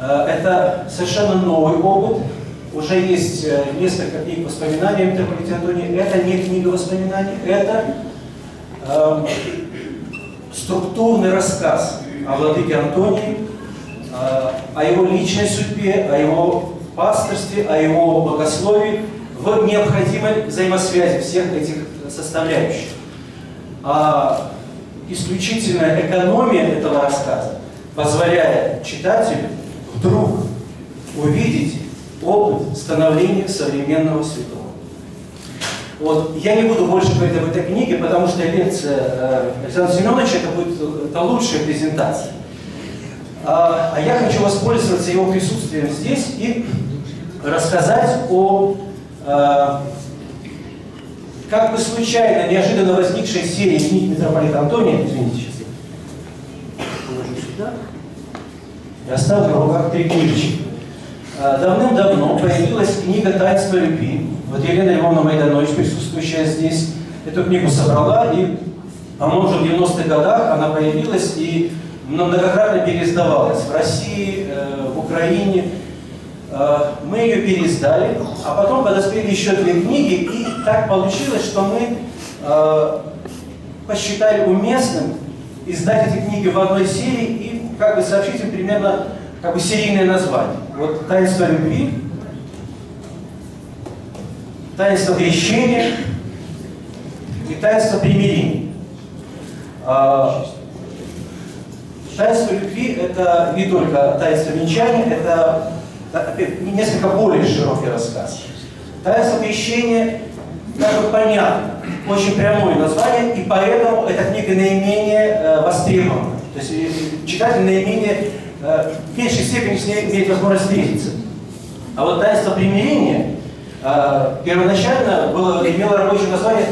S8: Э, это совершенно новый опыт. Уже есть э, несколько книг воспоминаний о митрополите Антонии. Это не книга воспоминаний, это э, структурный рассказ о владыке Антонии, о его личной судьбе, о его пасторстве, о его богословии в необходимой взаимосвязи всех этих составляющих. А исключительная экономия этого рассказа позволяет читателю вдруг увидеть опыт становления современного святого. Вот. Я не буду больше говорить об этой книге, потому что лекция э, Александра Семеновича это будет это лучшая презентация. А, а я хочу воспользоваться его присутствием здесь и рассказать о э, как бы случайно, неожиданно возникшей серии книг митрополита Антония, извините, сейчас я положу сюда, и оставлю в руках три книжечки. А, давным-давно появилась книга «Таинство любви». Вот Елена Львовна Майданович, присутствующая здесь, эту книгу собрала, и, по-моему, уже в 90-х годах она появилась и многократно переиздавалась в России, э, в Украине, Э, мы ее переиздали, а потом подоспели еще две книги, и так получилось, что мы э, посчитали уместным издать эти книги в одной серии и как бы сообщить им примерно как бы серийное название. Вот «Таинство любви», «Таинство крещения» и «Таинство примирения». Э, таинство любви – это не только таинство венчания, это несколько более широкий рассказ. Таинство крещения даже понятно, очень прямое название, и поэтому эта книга наименее э, востребована. То есть э, читатель наименее, э, в меньшей степени с ней имеет возможность встретиться. А вот таинство примирения э, первоначально было, имело рабочее название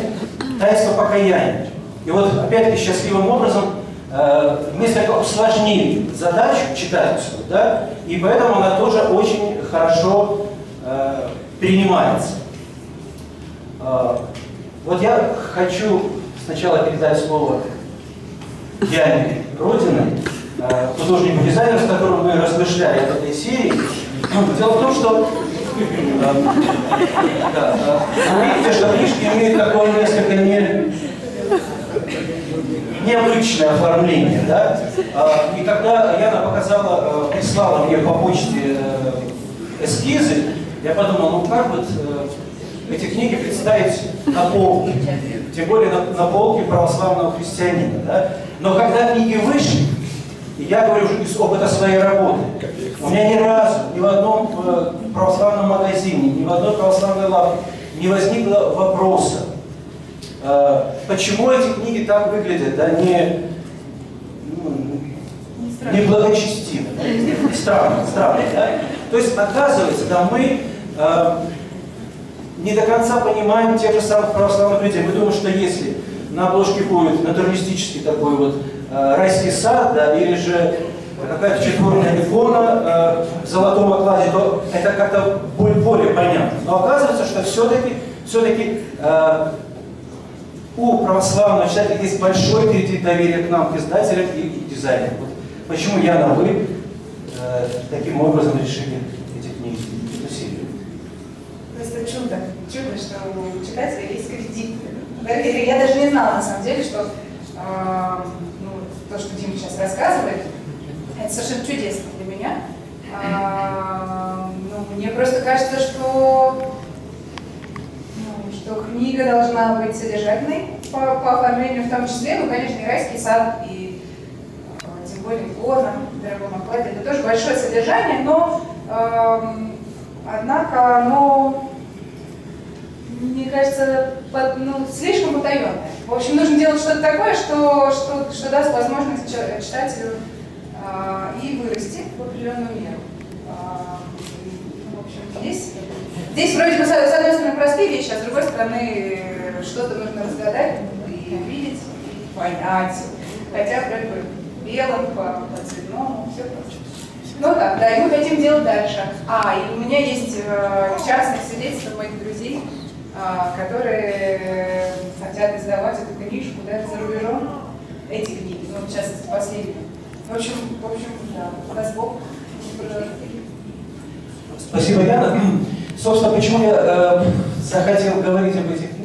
S8: таинство покаяния. И вот опять-таки счастливым образом э, несколько усложнили задачу читательскую, да, и поэтому она тоже очень хорошо принимается. Вот я хочу сначала передать слово Диане Родиной, э, художнику-дизайнеру, с которым мы размышляли об этой серии. Дело в том, что э, да, э, видите, что книжки имеют такое несколько не, необычное оформление. Да? А, И когда Яна показала, прислала мне по почте эскизы, я подумал, ну как вот эти книги представить на полке, тем более на, на полке православного христианина. Да? Но когда книги вышли, и я говорю уже из опыта своей работы, у меня ни разу, ни в одном э, православном магазине, ни в одной православной лавке не возникло вопроса, э, почему эти книги так выглядят, да, не, ну, не благочестиво, странно, странно, да? То есть, оказывается, да, мы э, не до конца понимаем тех же самых православных людей. Мы думаем, что если на обложке будет натуралистический такой вот э, райский сад, да, или же какая-то четверная икона э, в золотом окладе, то это как-то будет более понятно. Но оказывается, что все-таки все-таки э, у православного читателя есть большой кредит доверия к нам, к издателям и к дизайнерам. Вот почему я на вы э, таким образом решили эти книги, эту серию.
S9: Просто чудо. Чудо, что у читателя есть кредит. Я даже не знала, на самом деле, что э, ну, то, что Дима сейчас рассказывает, это совершенно чудесно для меня. А, ну, мне просто кажется, что, ну, что книга должна быть содержательной по, по оформлению в том числе. Ну, конечно, и райский сад, и э, тем более в дорогом окладе. Это тоже большое содержание, но эм, однако оно, мне кажется, под- ну, слишком потаенное. В общем, нужно делать что-то такое, что, что, что даст возможность читателю а, и вырасти в определенную меру. Ну, в общем, здесь, здесь вроде бы, с одной стороны, простые вещи, а с другой стороны, э, что-то нужно разгадать и увидеть, и понять. Хотя вроде бы белым, по, по цветному, все прочее. Ну так, да, и мы хотим делать дальше. А, и у меня есть э, частные свидетельства моих друзей, которые хотят издавать эту книжку даже за рубежом, эти книги, ну, в частности, последнюю. В общем, в общем, да, даст Бог.
S8: Спасибо, Яна. Собственно, почему я э, захотел говорить об этих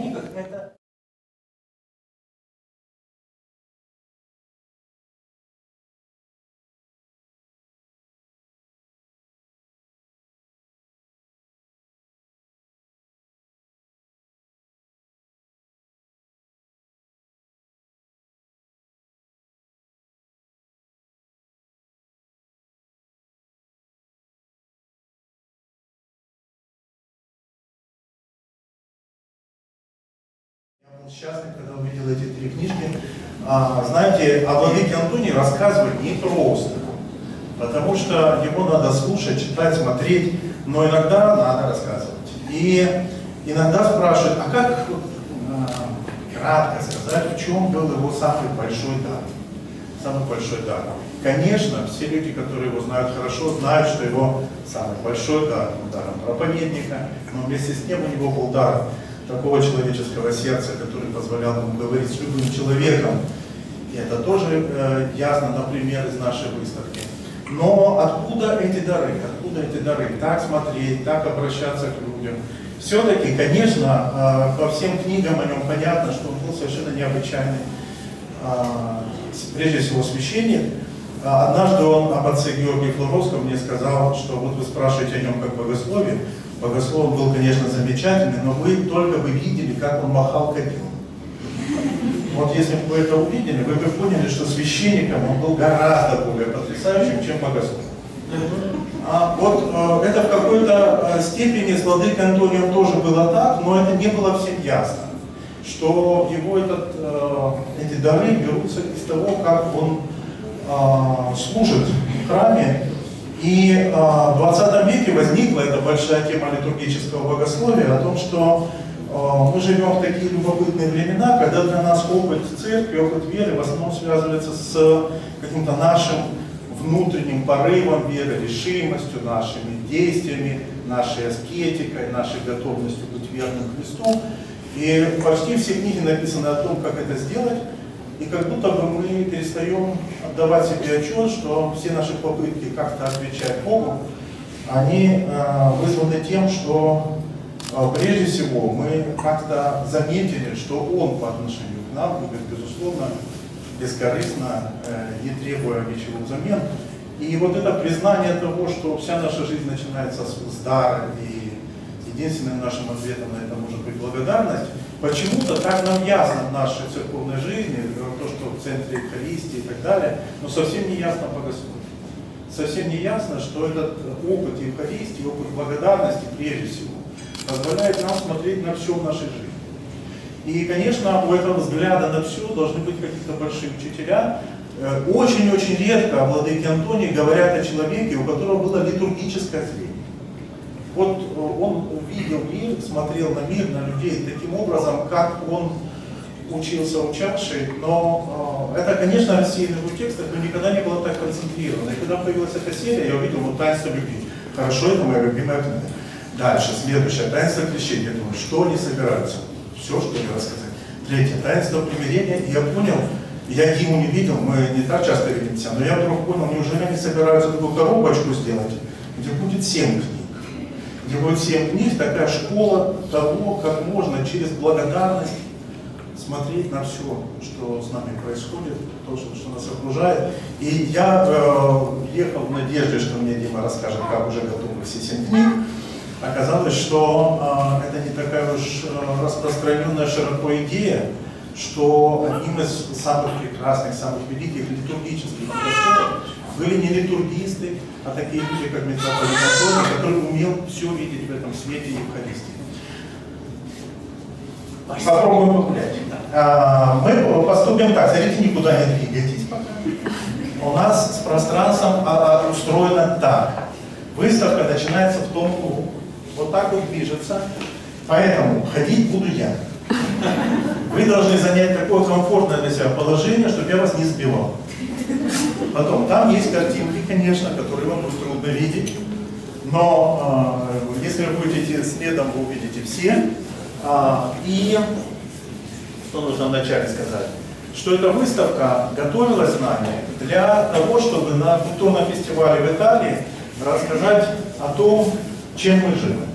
S10: был счастлив, когда увидел эти три книжки. А, знаете, о Владыке Антоне рассказывать непросто, потому что его надо слушать, читать, смотреть, но иногда надо рассказывать. И иногда спрашивают, а как а, кратко сказать, в чем был его самый большой дар? Самый большой дар. Конечно, все люди, которые его знают хорошо, знают, что его самый большой дар был даром проповедника, но вместе с тем у него был дар такого человеческого сердца, который позволял ему говорить с любым человеком. И это тоже э, ясно, например, из нашей выставки. Но откуда эти дары? Откуда эти дары? Так смотреть, так обращаться к людям. Все-таки, конечно, э, по всем книгам о нем понятно, что он был совершенно необычайный, э, прежде всего священник. А Однажды он об отце Георгии Флоровском мне сказал, что вот вы спрашиваете о нем как богословие. Богослов был, конечно, замечательный, но вы только бы видели, как он махал кадилом. Вот если бы вы это увидели, вы бы поняли, что священником он был гораздо более потрясающим, чем богослов. А вот э, это в какой-то э, степени с владыкой Антонием тоже было так, но это не было всем ясно, что его этот, э, эти дары берутся из того, как он служит в храме. И э, в 20 веке возникла эта большая тема литургического богословия о том, что э, мы живем в такие любопытные времена, когда для нас опыт церкви, опыт веры в основном связывается с каким-то нашим внутренним порывом веры, решимостью, нашими действиями, нашей аскетикой, нашей готовностью быть верным Христу. И почти все книги написаны о том, как это сделать. И как будто бы мы перестаем отдавать себе отчет, что все наши попытки как-то отвечать Богу, они э, вызваны тем, что э, прежде всего мы как-то заметили, что Он по отношению к нам любит, безусловно, бескорыстно, э, не требуя ничего взамен. И вот это признание того, что вся наша жизнь начинается с дара, и единственным нашим ответом на это может быть благодарность, почему-то так нам ясно в нашей церковной жизни, то, что в центре Евхаристии и так далее, но совсем не ясно по Господу. Совсем не ясно, что этот опыт Евхаристии, опыт благодарности прежде всего, позволяет нам смотреть на все в нашей жизни. И, конечно, у этого взгляда на все должны быть какие-то большие учителя. Э, Очень-очень редко владыки Антоний говорят о человеке, у которого было литургическое зрение. Вот э, он видел мир, смотрел на мир, на людей таким образом, как он учился у чаши, но э, это, конечно, рассеянный был текст, но никогда не было так концентрировано. И когда появилась эта серия, я увидел вот таинство любви. Хорошо, это моя любимая книга. Дальше, следующее, таинство крещения. Я думаю, что они собираются? Все, что ли, рассказать. Третье, таинство примирения. И я понял, я Диму не видел, мы не так часто видимся, но я вдруг понял, неужели они собираются такую коробочку сделать, где будет семь книг где будет семь книг, такая школа того, как можно через благодарность смотреть на все, что с нами происходит, то, что, нас окружает. И я э, ехал в надежде, что мне Дима расскажет, как уже готовы все семь книг. Оказалось, что э, это не такая уж э, распространенная широко идея, что одним из самых прекрасных, самых великих литургических просторов были не литургисты, а такие люди, как митрополит Антоний, который умел все видеть в этом свете Евхаристии. Попробуем погулять. А, мы поступим так, смотрите, никуда не двигайтесь пока. У нас с пространством а, а, устроено так. Выставка начинается в том углу. Вот так вот движется. Поэтому ходить буду я. Вы должны занять такое комфортное для себя положение, чтобы я вас не сбивал. Потом, там есть картинки, конечно, которые вам будет трудно видеть, но э, если вы будете следом, вы увидите все. А, и что нужно вначале сказать? Что эта выставка готовилась нами для того, чтобы на культурном фестивале в Италии рассказать о том, чем мы живем.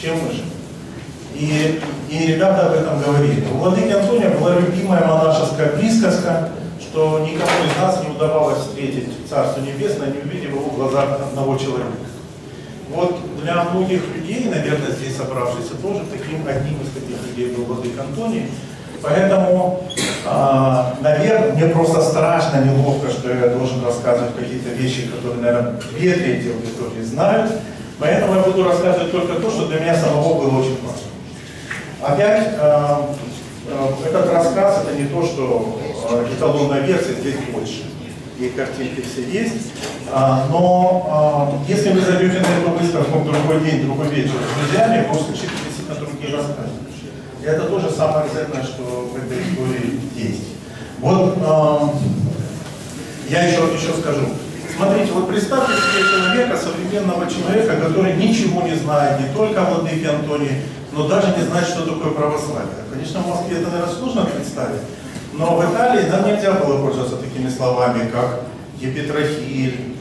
S10: Чем мы живем. И, и ребята об этом говорили. У Владыки Антония была любимая монашеская присказка, что никому из нас не удавалось встретить Царство Небесное, не увидев его в глазах одного человека. Вот для многих людей, наверное, здесь собравшихся, тоже таким одним из таких людей был Владык Антоний. Поэтому, э, наверное, мне просто страшно, неловко, что я должен рассказывать какие-то вещи, которые, наверное, две трети аудитории знают. Поэтому я буду рассказывать только то, что для меня самого было очень важно. Опять, э, э, этот рассказ это не то, что эталонная версия, здесь больше. И картинки все есть. А, но э, если вы зайдете на эту выставку в другой день, другой вечер с друзьями, вы услышите действительно другие рассказы. И это тоже самое ценное, что в этой истории есть. Вот я еще, еще скажу. Смотрите, вот представьте себе человека, современного человека, который ничего не знает, не только о Владыке Антонии, но даже не знает, что такое православие. Конечно, в Москве это, наверное, сложно представить, но в Италии нам нельзя было пользоваться такими словами, как епитрахиль,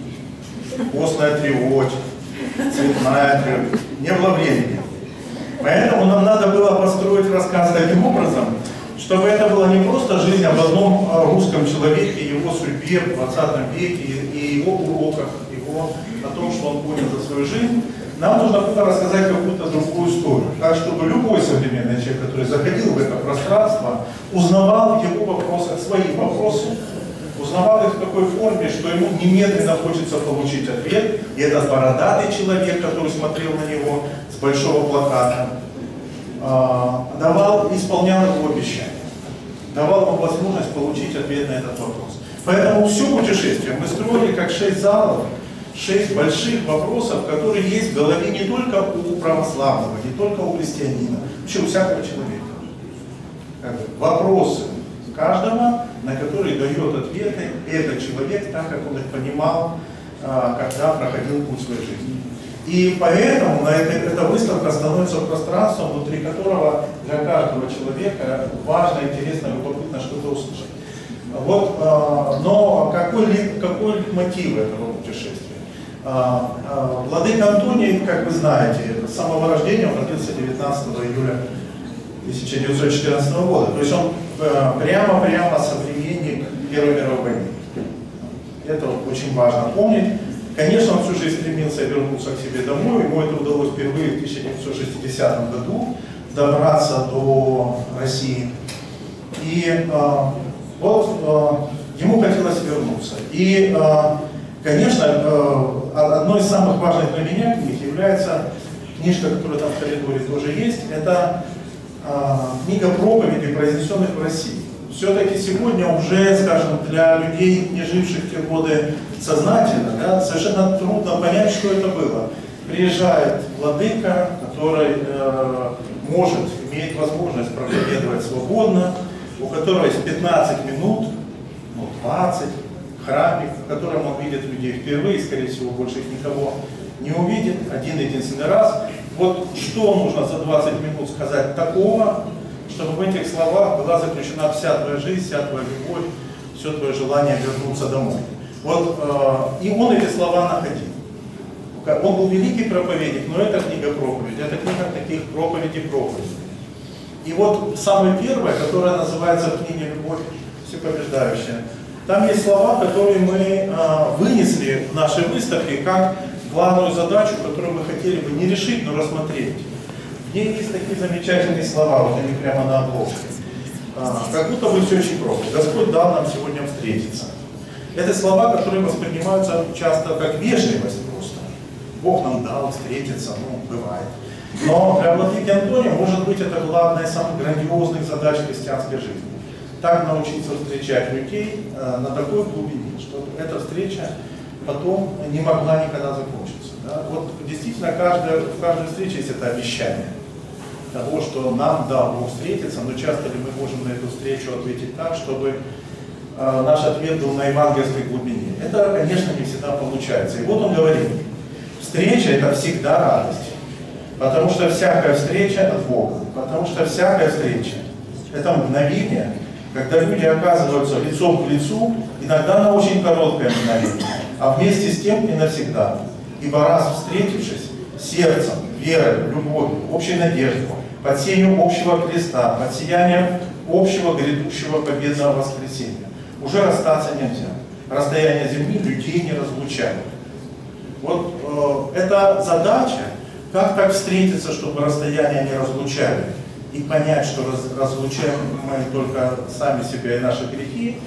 S10: постная тревожь, цветная тревожь. Не было времени. Поэтому нам надо было построить рассказ таким образом, чтобы это была не просто жизнь об одном русском человеке, его судьбе в 20 веке и его уроках, его о том, что он понял за свою жизнь, нам нужно было рассказать какую-то другую историю. Так, чтобы любой современный человек, который заходил в это пространство, узнавал его вопросах свои вопросы, узнавал их в такой форме, что ему немедленно хочется получить ответ. И этот бородатый человек, который смотрел на него с большого плаката, давал, исполнял его обещания. Давал ему возможность получить ответ на этот вопрос. Поэтому все путешествие мы строили как шесть залов, шесть больших вопросов, которые есть в голове не только у православного, не только у христианина, вообще у всякого человека. Вопросы каждого, на которые дает ответы этот человек, так как он их понимал, а, когда проходил путь своей жизни. И поэтому на этой, эта выставка становится пространством, внутри которого для каждого человека важно, интересно, любопытно что-то услышать. Вот, а, но какой, какой мотив этого путешествия? А, а, Владыка Антоний, как вы знаете, с самого рождения он родился 19 июля 1914 года. То есть он э, прямо-прямо современник Первой мировой войны. Это очень важно помнить. Конечно, он всю жизнь стремился вернуться к себе домой. Ему это удалось впервые в 1960 году добраться до России. И э, вот э, ему хотелось вернуться. И, э, конечно, э, одной из самых важных для меня книг является книжка, которая там в коридоре тоже есть. Это э, книга проповедей, произнесенных в России. Все-таки сегодня уже, скажем, для людей, не живших те годы сознательно, да, совершенно трудно понять, что это было. Приезжает владыка, который э, может, имеет возможность проповедовать свободно, у которого есть 15 минут, ну 20, храмик, в котором он видит людей впервые, скорее всего, больше их никого не увидит, один единственный раз. Вот что нужно за 20 минут сказать такого, чтобы в этих словах была заключена вся твоя жизнь, вся твоя любовь, все твое желание вернуться домой. Вот, э, и он эти слова находил. Он был великий проповедник, но это книга проповеди, это книга таких проповедей проповедей. И вот самое первое, которое называется в книге «Любовь всепобеждающая», там есть слова, которые мы э, вынесли в нашей выставке как главную задачу, которую мы хотели бы не решить, но рассмотреть. В ней есть такие замечательные слова, вот они прямо на обложке. А, как будто бы все очень просто. Господь дал нам сегодня встретиться. Это слова, которые воспринимаются часто как вежливость просто. Бог нам дал встретиться, ну, бывает. Но для владыки Антония, может быть, это главная из самых грандиозных задач христианской жизни. Так научиться встречать людей э, на такой глубине, чтобы эта встреча потом не могла никогда закончиться. Да? Вот действительно каждая, в каждой встрече есть это обещание того, что нам дал Бог встретиться, но часто ли мы можем на эту встречу ответить так, чтобы э, наш ответ был на евангельской глубине. Это, конечно, не всегда получается. И вот он говорит, встреча это всегда радость, потому что всякая встреча от Бога, потому что всякая встреча это мгновение, когда люди оказываются лицом к лицу, иногда на очень короткое мгновение, а вместе с тем и навсегда. Ибо раз встретившись сердцем, верой, любовью, общей надеждой, под сенью общего креста, под сиянием общего грядущего победного воскресения, уже расстаться нельзя. Расстояние земли людей не разлучает. Вот э, эта задача, как так встретиться, чтобы расстояние не разлучали, и понять, что раз, разлучаем мы только сами себя и наши грехи,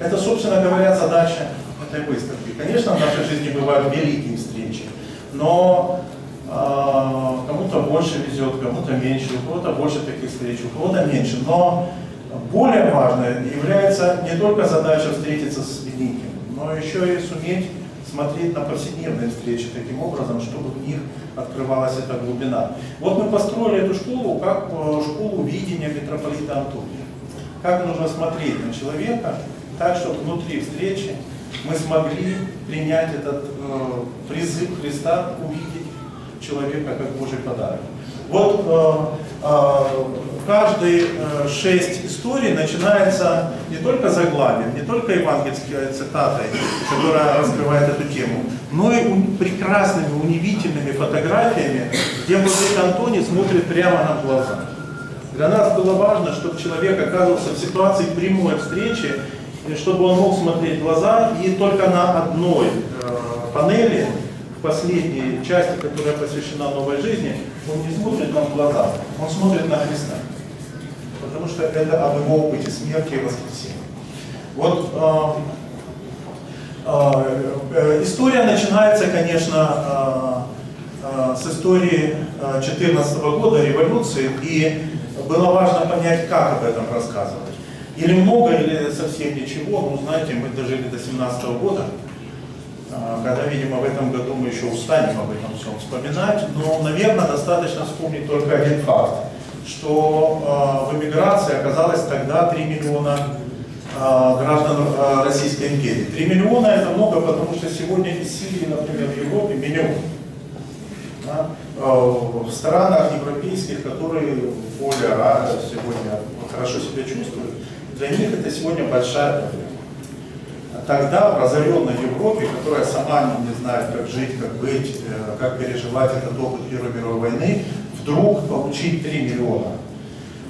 S10: это, собственно говоря, задача этой выставки. Конечно, в нашей жизни бывают великие встречи, но э, кому-то больше везет, кому-то меньше, у кого-то больше таких встреч, у кого-то меньше. Но более важной является не только задача встретиться с великим, но еще и суметь смотреть на повседневные встречи таким образом, чтобы в них открывалась эта глубина. Вот мы построили эту школу как школу видения митрополита Антония. Как нужно смотреть на человека так, чтобы внутри встречи мы смогли принять этот э, призыв Христа, увидеть человека как Божий подарок. Вот э, э, каждые э, шесть историй начинается не только заглавием, не только евангельской цитатой, которая раскрывает эту тему, но и прекрасными, удивительными фотографиями, где Владыка Антоний смотрит прямо на глаза. Для нас было важно, чтобы человек оказывался в ситуации прямой встречи, чтобы он мог смотреть в глаза, и только на одной э, панели, в последней части, которая посвящена новой жизни, он не смотрит нам в глаза, он смотрит на Христа. Потому что это об его опыте смерти и воскресения. Вот э, э, история начинается, конечно, э, с истории 14 года революции, и было важно понять, как об этом рассказывать. Или много, или совсем ничего. Ну, знаете, мы дожили до 17 года, когда, видимо, в этом году мы еще устанем об этом всем вспоминать. Но, наверное, достаточно вспомнить только один факт, что в эмиграции оказалось тогда 3 миллиона граждан Российской империи. 3 миллиона это много, потому что сегодня из Сирии, например, в Европе миллион. Да? В странах европейских, которые более сегодня хорошо себя чувствуют, для них это сегодня большая проблема. тогда в разоренной Европе, которая сама не знает, как жить, как быть, э, как переживать этот опыт Первой мировой войны, вдруг получить 3 миллиона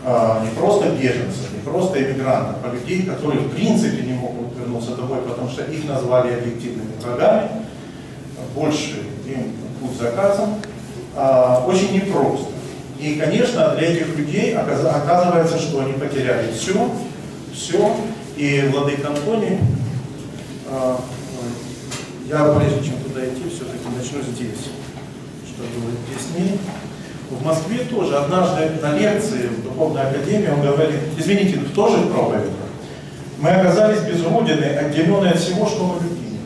S10: а, не просто беженцев, не просто иммигрантов, а людей, которые в принципе не могут вернуться домой, потому что их назвали объективными врагами, больше им путь заказан, а, очень непросто. И, конечно, для этих людей оказывается, что они потеряли все, все, и Владык Антоний, а, я прежде чем туда идти, все-таки начну здесь, чтобы было теснее. В Москве тоже однажды на лекции в Духовной Академии он говорит, извините, тоже проповедь. Мы оказались без Родины, отделенные от всего, что мы любили.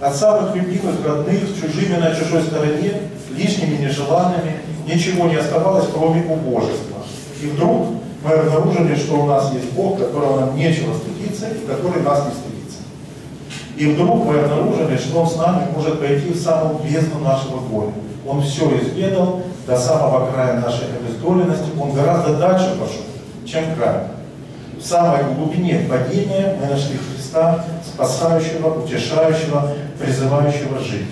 S10: От самых любимых, родных, чужими на чужой стороне, лишними, нежеланными, ничего не оставалось, кроме убожества. И вдруг мы обнаружили, что у нас есть Бог, которого нам нечего стыдиться, и который нас не стыдится. И вдруг мы обнаружили, что Он с нами может пойти в самую бездну нашего горя. Он все изведал до самого края нашей обездоленности, Он гораздо дальше пошел, чем край. В самой глубине падения мы нашли Христа, спасающего, утешающего, призывающего жить.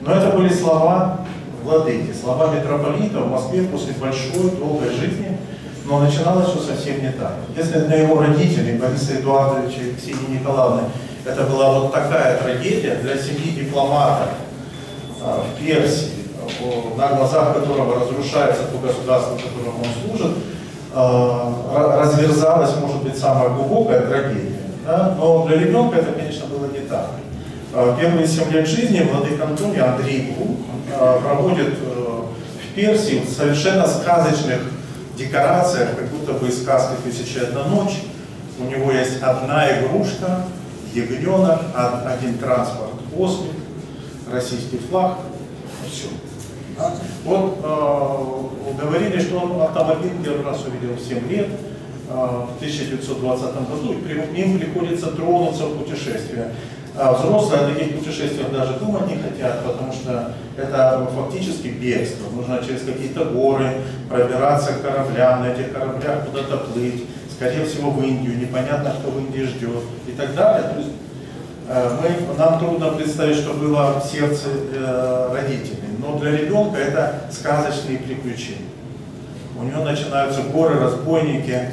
S10: Но это были слова владыки, слова митрополита в Москве после большой, долгой жизни, но начиналось все совсем не так. Если для его родителей, Бориса Эдуардовича и Ксении Николаевны, это была вот такая трагедия для семьи дипломата а, в Персии, на глазах которого разрушается то государство, которому он служит, а, разверзалась, может быть, самая глубокая трагедия. Да? Но для ребенка это, конечно, было не так. А, первые семь лет жизни владык Антоний Андрей Ку проводит э, в Персии в совершенно сказочных декорациях, как будто бы из сказки «Тысяча одна ночь». У него есть одна игрушка, ягненок, один транспорт, ослик, российский флаг, все. Да? Вот э, говорили, что он автомобиль первый раз увидел в 7 лет, э, в 1920 году, и им приходится тронуться в путешествие. А взрослые о таких путешествиях даже думать не хотят, потому что это фактически бегство. Нужно через какие-то горы пробираться к кораблям, на этих кораблях куда-то плыть, скорее всего в Индию, непонятно, кто в Индии ждет и так далее. То есть, э, мы, нам трудно представить, что было в сердце э, родителей, но для ребенка это сказочные приключения. У него начинаются горы, разбойники,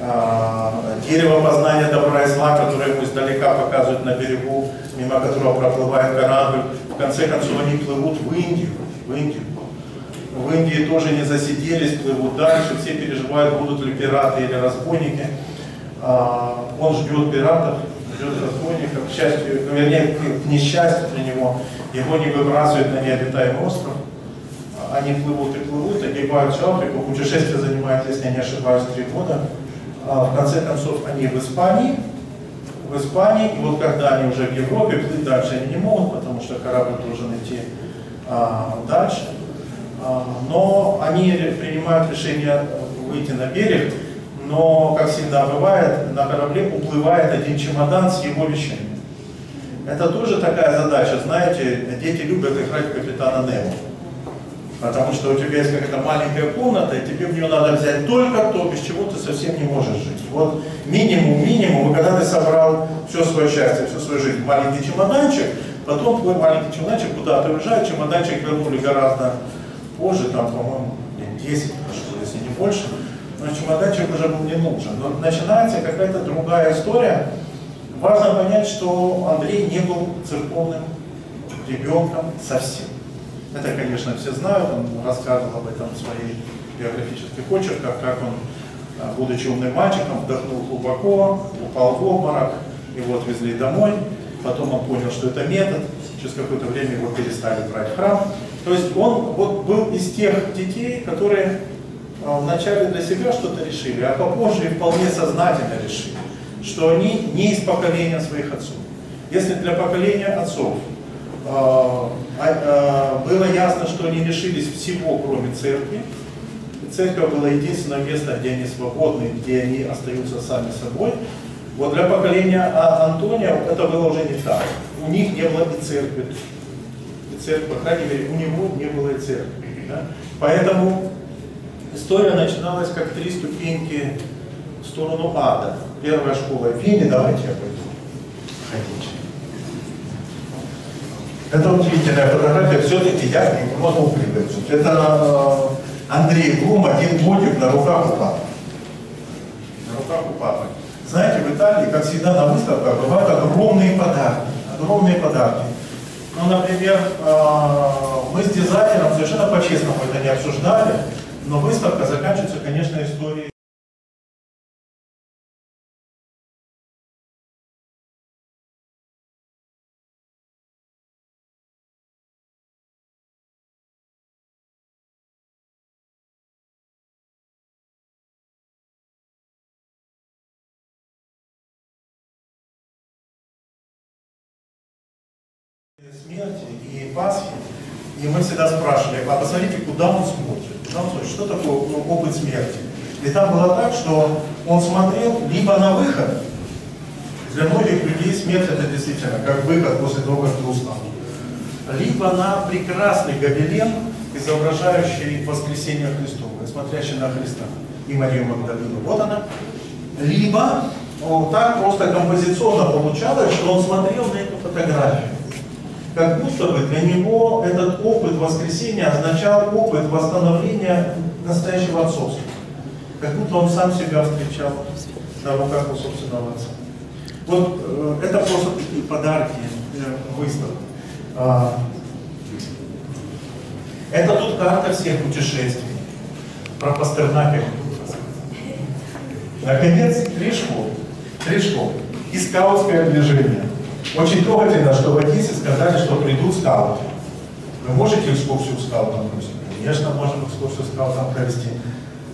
S10: а, дерево познания добра и зла, которое ему издалека показывают на берегу, мимо которого проплывает корабль. В конце концов они плывут в Индию. В Индию. В Индии тоже не засиделись, плывут дальше, все переживают, будут ли пираты или разбойники. А, он ждет пиратов, ждет разбойников. К счастью, ну, вернее, к несчастью для него, его не выбрасывают на необитаемый остров. Они плывут и плывут, огибают всю Африку. Путешествие занимает, если я не ошибаюсь, три года. А, в конце концов они в Испании, в Испании, и вот когда они уже в Европе, плыть дальше они не могут, потому что корабль должен идти а, дальше. А, но они принимают решение выйти на берег, но, как всегда бывает, на корабле уплывает один чемодан с его вещами. Это тоже такая задача, знаете, дети любят играть в капитана Немо. Потому что у тебя есть какая-то маленькая комната, и тебе в нее надо взять только то, без чего ты совсем не можешь жить. Вот минимум, минимум, когда ты собрал все свое счастье, всю свою жизнь маленький чемоданчик, потом твой маленький чемоданчик куда-то уезжает, чемоданчик вернули гораздо позже, там, по-моему, лет 10 прошло, если не больше, но чемоданчик уже был не нужен. Но начинается какая-то другая история. Важно понять, что Андрей не был церковным ребенком совсем. Это, конечно, все знают, он рассказывал об этом в своей биографических очерках, как он, а, будучи умным мальчиком, вдохнул глубоко, упал в обморок, его отвезли домой, потом он понял, что это метод, через какое-то время его перестали брать в храм. То есть он вот был из тех детей, которые вначале для себя что-то решили, а попозже вполне сознательно решили, что они не из поколения своих отцов. Если для поколения отцов а, а, было ясно, что они лишились всего, кроме церкви. И церковь была единственное место, где они свободны, где они остаются сами собой. Вот для поколения а, Антония это было уже не так. У них не было и церкви. И церковь, по крайней мере, у него не было и церкви. Да? Поэтому история начиналась как три ступеньки в сторону ада. Первая школа в Вене, давайте я пойду ходить. Это удивительная фотография, все-таки я нему могу привыкнуть. Это э, Андрей Глум, один годик на руках у папы. На руках у папы. Знаете, в Италии, как всегда на выставках, бывают огромные подарки. Огромные подарки. Ну, например, э, мы с дизайнером совершенно по-честному это не обсуждали, но выставка заканчивается, конечно, историей. И мы всегда спрашивали, а посмотрите, куда он смотрит, куда он смотрит, что такое ну, опыт смерти. И там было так, что он смотрел либо на выход, для многих людей смерть это действительно как выход после долгого грустного, либо на прекрасный гобелен, изображающий воскресение Христово, смотрящий на Христа и Марию Магдалину. Вот она. Либо вот так просто композиционно получалось, что он смотрел на эту фотографию как будто бы для него этот опыт воскресения означал опыт восстановления настоящего отцовства. Как будто он сам себя встречал на руках у собственного отца. Вот э, это просто такие подарки э, выставок. А, это тут карта всех путешествий. Про Пастернака. Наконец, три школы. Три школы. И скаутское движение. Очень трогательно, что в Одессе сказали, что придут скауты. Вы можете экскурсию скаутам провести? Конечно, можем экскурсию скаутам провести.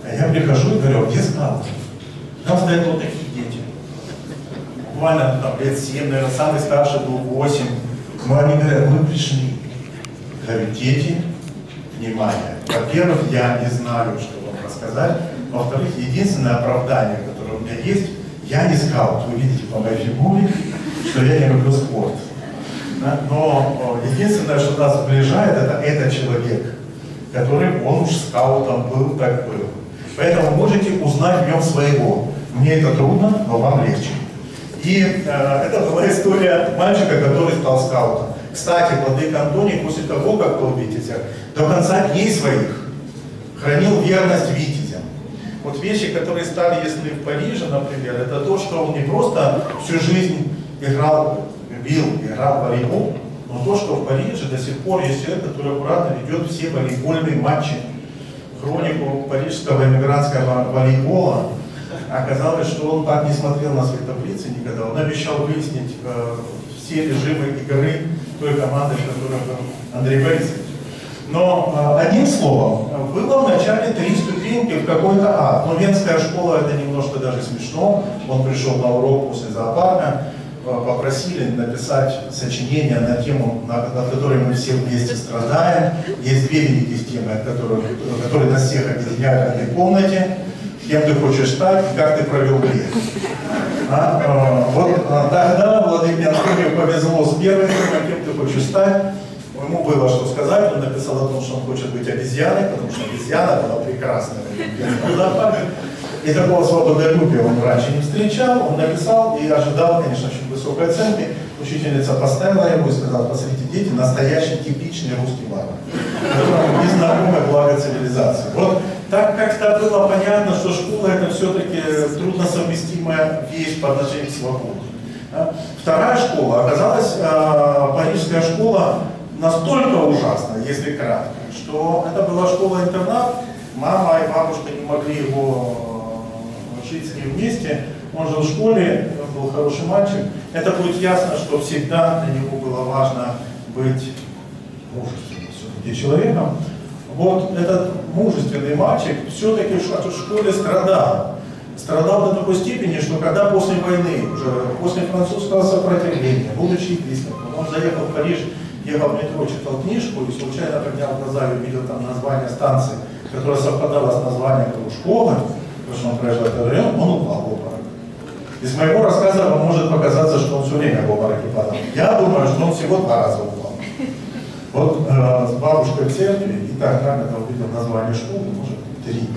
S10: А я прихожу и говорю, где скауты? Там стоят вот такие дети. Буквально там лет 7, наверное, самый старший был 8. Но они говорят, мы пришли. Говорю, дети, внимание. Во-первых, я не знаю, что вам рассказать. Во-вторых, единственное оправдание, которое у меня есть, я не скаут. Вы видите по моей фигуре, что я не люблю спорт. Но единственное, что нас сближает, это этот человек, который, он уж скаутом был, так был. Поэтому можете узнать в нем своего. Мне это трудно, но вам легче. И э, это была история мальчика, который стал скаутом. Кстати, владыка Антоний после того, как был витязем, до конца дней своих хранил верность витязям. Вот вещи, которые стали ясны в Париже, например, это то, что он не просто всю жизнь играл, бил, играл в волейбол, но то, что в Париже до сих пор есть человек, который аккуратно ведет все волейбольные матчи, хронику парижского эмигрантского волейбола, оказалось, что он так не смотрел на свои таблицы никогда. Он обещал выяснить э, все режимы игры той команды, в которой был Андрей Борисович. Но э, одним словом, было вначале три ступеньки в какой-то ад. Но Венская школа это немножко даже смешно. Он пришел на урок после зоопарка, попросили написать сочинение на тему, над которой мы все вместе страдаем. Есть две великих темы, которые, которые нас всех объединяют в этой комнате. Кем ты хочешь стать как ты провел грех. А, а, вот а, тогда Владимир Антонию повезло с первой темой, кем ты хочешь стать. Ему было что сказать, он написал о том, что он хочет быть обезьяной, потому что обезьяна была прекрасная. И такого свободолюбия он раньше не встречал, он написал и ожидал, конечно, очень высокой оценки. Учительница поставила ему и сказала, посмотрите, дети, настоящий типичный русский барон, которому незнакомая благо цивилизации. Вот так как-то было понятно, что школа это все-таки трудносовместимая вещь по отношению к свободе. Вторая школа оказалась, э, парижская школа, настолько ужасная, если кратко, что это была школа-интернат, мама и бабушка не могли его жить с ним вместе, он жил в школе, он был хороший мальчик. Это будет ясно, что всегда для него было важно быть мужественным человеком. Вот этот мужественный мальчик все-таки в школе страдал. Страдал до такой степени, что когда после войны, уже после французского сопротивления, будучи епископом, он заехал в Париж, ехал в метро, читал книжку и случайно поднял глаза и увидел там название станции, которое совпадало с названием школы, потому что он проезжал этот район, он упал в обморок. Из моего рассказа вам может показаться, что он все время в обмороке падал. Я думаю, что он всего два раза упал. Вот э, с бабушкой в церкви, и так рано увидел название школы, может, три.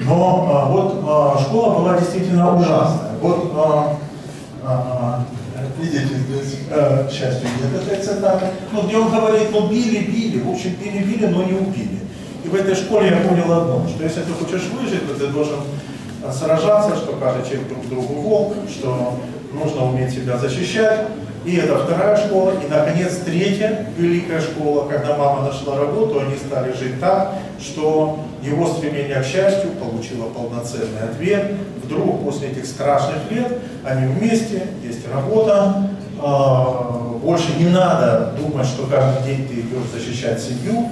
S10: Но э, вот э, школа была действительно ужасная. Вот э, э, видите, здесь, э, к счастью, нет этой цитаты, ну, где он говорит, ну, били, били, в общем, били, били, но не убили. И в этой школе я понял одно, что если ты хочешь выжить, то ты должен э, сражаться, что каждый человек друг другу волк, что нужно уметь себя защищать. И это вторая школа. И, наконец, третья великая школа, когда мама нашла работу, они стали жить так, что его стремление к счастью получило полноценный ответ. Вдруг после этих страшных лет они вместе, есть работа, а, больше не надо думать, что каждый день ты идешь защищать семью.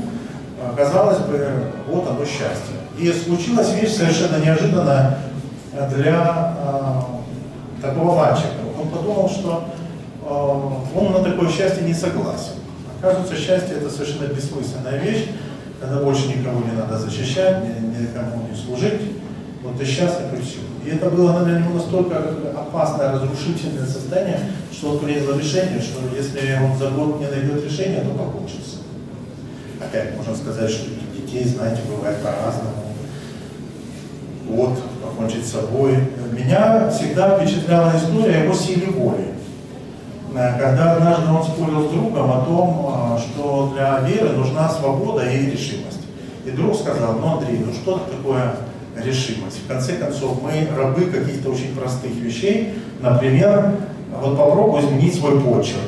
S10: Казалось бы, вот оно счастье. И случилась вещь совершенно неожиданная для а, такого мальчика. Он подумал, что он на такое счастье не согласен. Оказывается, счастье это совершенно бессмысленная вещь, когда больше никого не надо защищать, никому не служить, вот ты счастлив и все. И это было для него настолько опасное, разрушительное состояние, что он принял решение, что если он за год не найдет решение, то покончится. Опять можно сказать, что детей, знаете, бывает по-разному. Вот, покончить с собой. Меня всегда впечатляла история его силы воли. Э, когда однажды он спорил с другом о том, э, что для веры нужна свобода и решимость. И друг сказал, ну Андрей, ну что такое решимость? В конце концов, мы рабы каких-то очень простых вещей. Например, вот попробуй изменить свой почерк.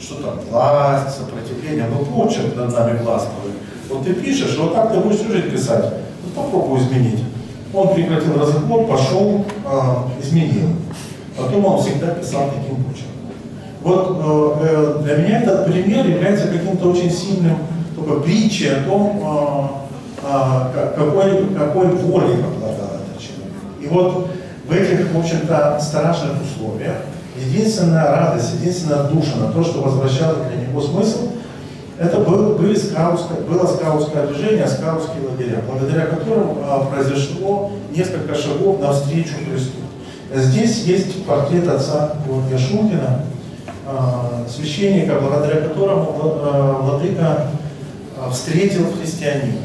S10: Что там, власть, сопротивление, ну почерк над нами властвует. Вот ты пишешь, вот так ты будешь всю жизнь писать. Ну попробуй изменить. Он прекратил разговор, пошел, э, изменил. Потом он всегда писал таким почерком. Вот э, э, для меня этот пример является каким-то очень сильным только притчей о том, э, какой, какой волей обладал этот человек. И вот в этих, в общем-то, страшных условиях единственная радость, единственная душа на то, что возвращало для него смысл, это был, были скаутское, было скаутское движение, скаутские лагеря, благодаря которым а, произошло несколько шагов навстречу Христу. Здесь есть портрет отца Георгия Шункина, Э, священника, благодаря которому э, владыка э, встретил христианина.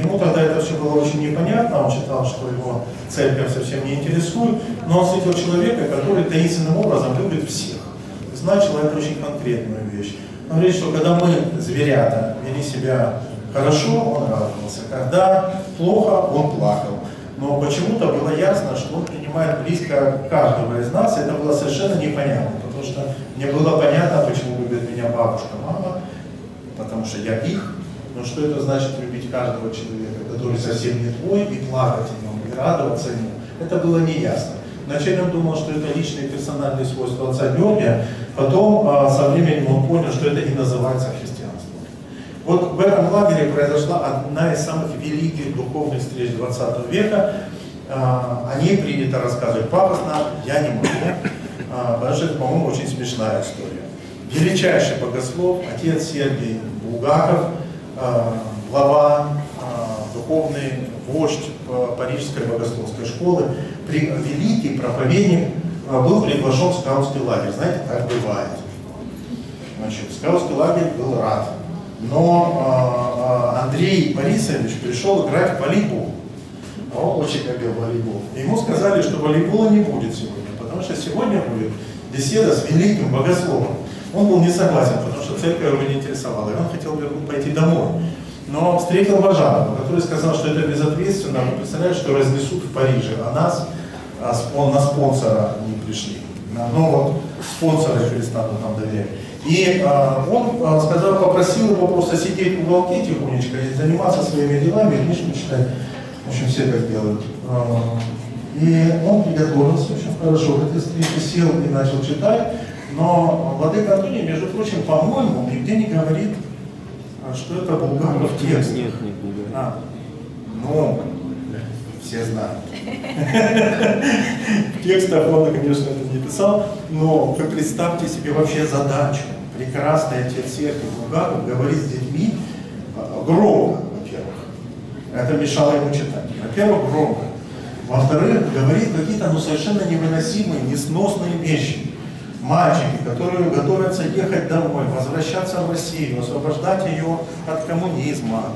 S10: Ему тогда это все было очень непонятно, он считал, что его церковь совсем не интересует, но он встретил человека, который таинственным образом любит всех. Знает человек очень конкретную вещь. Он говорит, что когда мы, зверята, вели себя хорошо, он радовался. Когда плохо, он плакал. Но почему-то было ясно, что он принимает близко каждого из нас, это было совершенно непонятно потому что мне было понятно, почему любит меня бабушка, мама, потому что я их, но что это значит любить каждого человека, который совсем не твой, и плакать нем, и радоваться ему, это было неясно. Вначале он думал, что это личные персональные свойства отца Георгия, потом а, со временем он понял, что это и называется христианством. Вот в этом лагере произошла одна из самых великих духовных встреч 20 века. А, о ней принято рассказывать знал, я не могу. А, потому что это, по-моему, очень смешная история. Величайший богослов, отец Сергей Булгаков, глава, духовный вождь Парижской богословской школы, великий проповедник, был приглашен в скаутский лагерь. Знаете, как бывает. Значит, скаутский лагерь был рад. Но Андрей Борисович пришел играть в волейбол. Он очень любил волейбол. Ему сказали, что волейбола не будет сегодня. Потому что сегодня будет беседа с великим богословом. Он был не согласен, потому что церковь его не интересовала, и он хотел пойти домой. Но встретил Бажанова, который сказал, что это безответственно. Вы представляете, что разнесут в Париже, а нас а на спонсора не пришли. На одного спонсора перестанут нам доверять. И а, он а, сказал, попросил его просто сидеть в уголке тихонечко и заниматься своими делами, книжку читать. В общем, все так делают. А, и он приготовился очень хорошо к этой встрече, сел и начал читать. Но Владыка Антоний, между прочим, по-моему, нигде не говорит, что это Булгаков текст.
S11: Нет, нет, не. А,
S10: ну, все знают. Текстов он, конечно, это не писал, но вы представьте себе вообще задачу. Прекрасный отец церкви Булгаков говорит с детьми а, громко, во-первых. Это мешало ему читать. Во-первых, громко. Во-вторых, говорит какие-то ну, совершенно невыносимые, несносные вещи. Мальчики, которые готовятся ехать домой, возвращаться в Россию, освобождать ее от коммунизма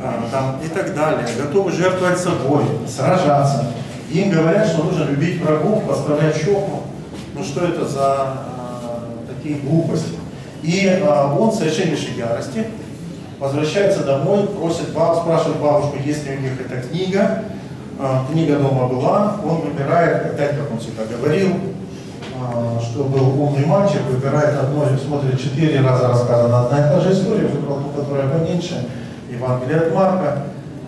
S10: э, там, и так далее, готовы жертвовать собой, сражаться. Им говорят, что нужно любить врагов, поставлять щеку. ну что это за а, такие глупости. И а, он в совершеннейшей ярости возвращается домой, просит бабу, спрашивает бабушку, есть ли у них эта книга. А, книга дома была, он выбирает, опять как он всегда говорил, а, что был умный мальчик, выбирает одно, смотрит четыре раза рассказана одна и та же история, выбрал ту, которая поменьше, Евангелие от Марка,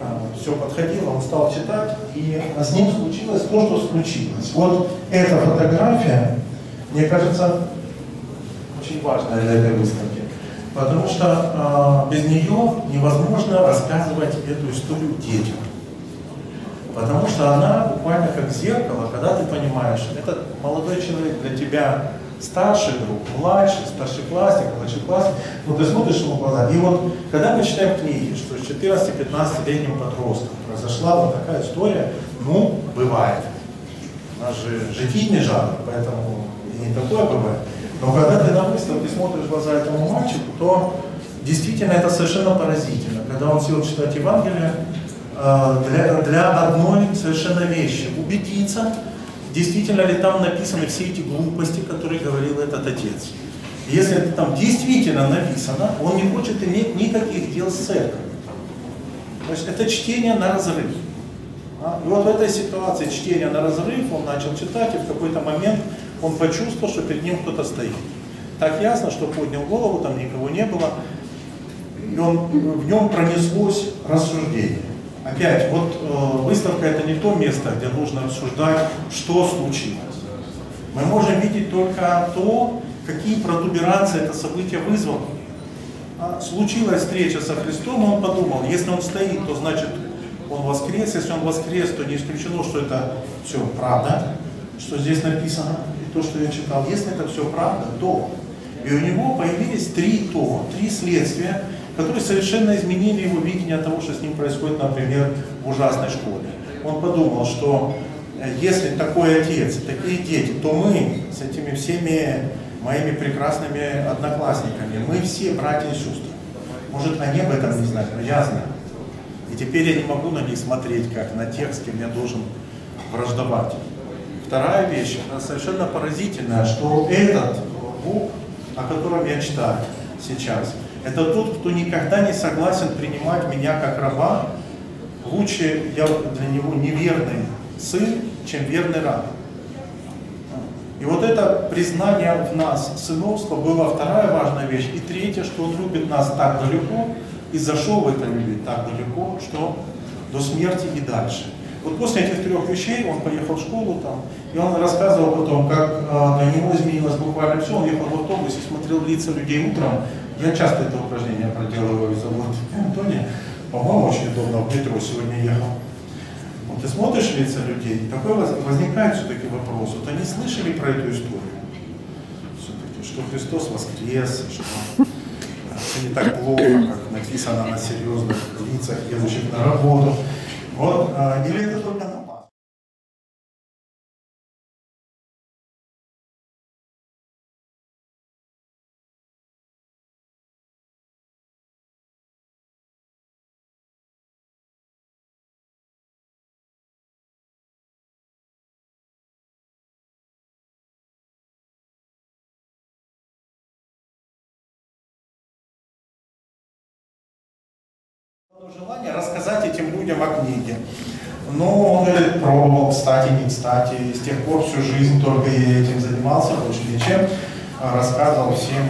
S10: а, все подходило, он стал читать, и с ним случилось то, что случилось. Вот эта фотография, мне кажется, очень важная для этой выставки, потому что э, без нее невозможно рассказывать эту историю детям. Потому что она буквально как зеркало, когда ты понимаешь, этот молодой человек для тебя старший друг, младший, старшеклассник, младшеклассник, ну ты смотришь ему в глаза. И вот когда мы читаем книги, что с 14-15-летним подростком произошла вот такая история, ну, бывает. У нас же житийный жанр, поэтому и не такое бывает. Но когда ты на выставке смотришь в глаза этому мальчику, то действительно это совершенно поразительно. Когда он сел читать Евангелие, для, для одной совершенно вещи. Убедиться, действительно ли там написаны все эти глупости, которые говорил этот отец. Если это там действительно написано, он не хочет иметь никаких дел с церковью. То есть это чтение на разрыв. А? И вот в этой ситуации чтения на разрыв он начал читать, и в какой-то момент он почувствовал, что перед ним кто-то стоит. Так ясно, что поднял голову, там никого не было, и он, в нем пронеслось рассуждение. Опять, вот э, выставка это не то место, где нужно обсуждать, что случилось. Мы можем видеть только то, какие протуберанции это событие вызвало. А, случилась встреча со Христом, он подумал, если он стоит, то значит он воскрес, если он воскрес, то не исключено, что это все правда, что здесь написано, и то, что я читал. Если это все правда, то. И у него появились три то, три следствия, которые совершенно изменили его видение того, что с ним происходит, например, в ужасной школе. Он подумал, что э, если такой отец, такие дети, то мы с этими всеми моими прекрасными одноклассниками, мы все братья и сестры. Может, они об этом не знают, но я знаю. И теперь я не могу на них смотреть, как на тех, с кем я должен враждовать. Вторая вещь, она совершенно поразительная, что этот Бог, о котором я читаю сейчас, это тот, кто никогда не согласен принимать меня как раба. Лучше я для него неверный сын, чем верный раб. И вот это признание в нас сыновства была вторая важная вещь. И третье, что он любит нас так далеко и зашел в это любить так далеко, что до смерти и дальше. Вот после этих трех вещей он поехал в школу там, и он рассказывал потом, как а, для него изменилось буквально все. Он ехал в автобусе, смотрел лица людей утром. Я часто это упражнение проделываю области Антония. По-моему, очень удобно в метро сегодня ехал. Вот ты смотришь лица людей, такой возникает все-таки вопрос. Вот они слышали про эту историю? Все-таки, что Христос воскрес, что все не так плохо, как написано на серьезных лицах, едущих на работу. Вот, а, или это только желание рассказать этим людям о книге. Но он говорит, пробовал, кстати, не кстати, и с тех пор всю жизнь только и этим занимался, больше ничем, а рассказывал всем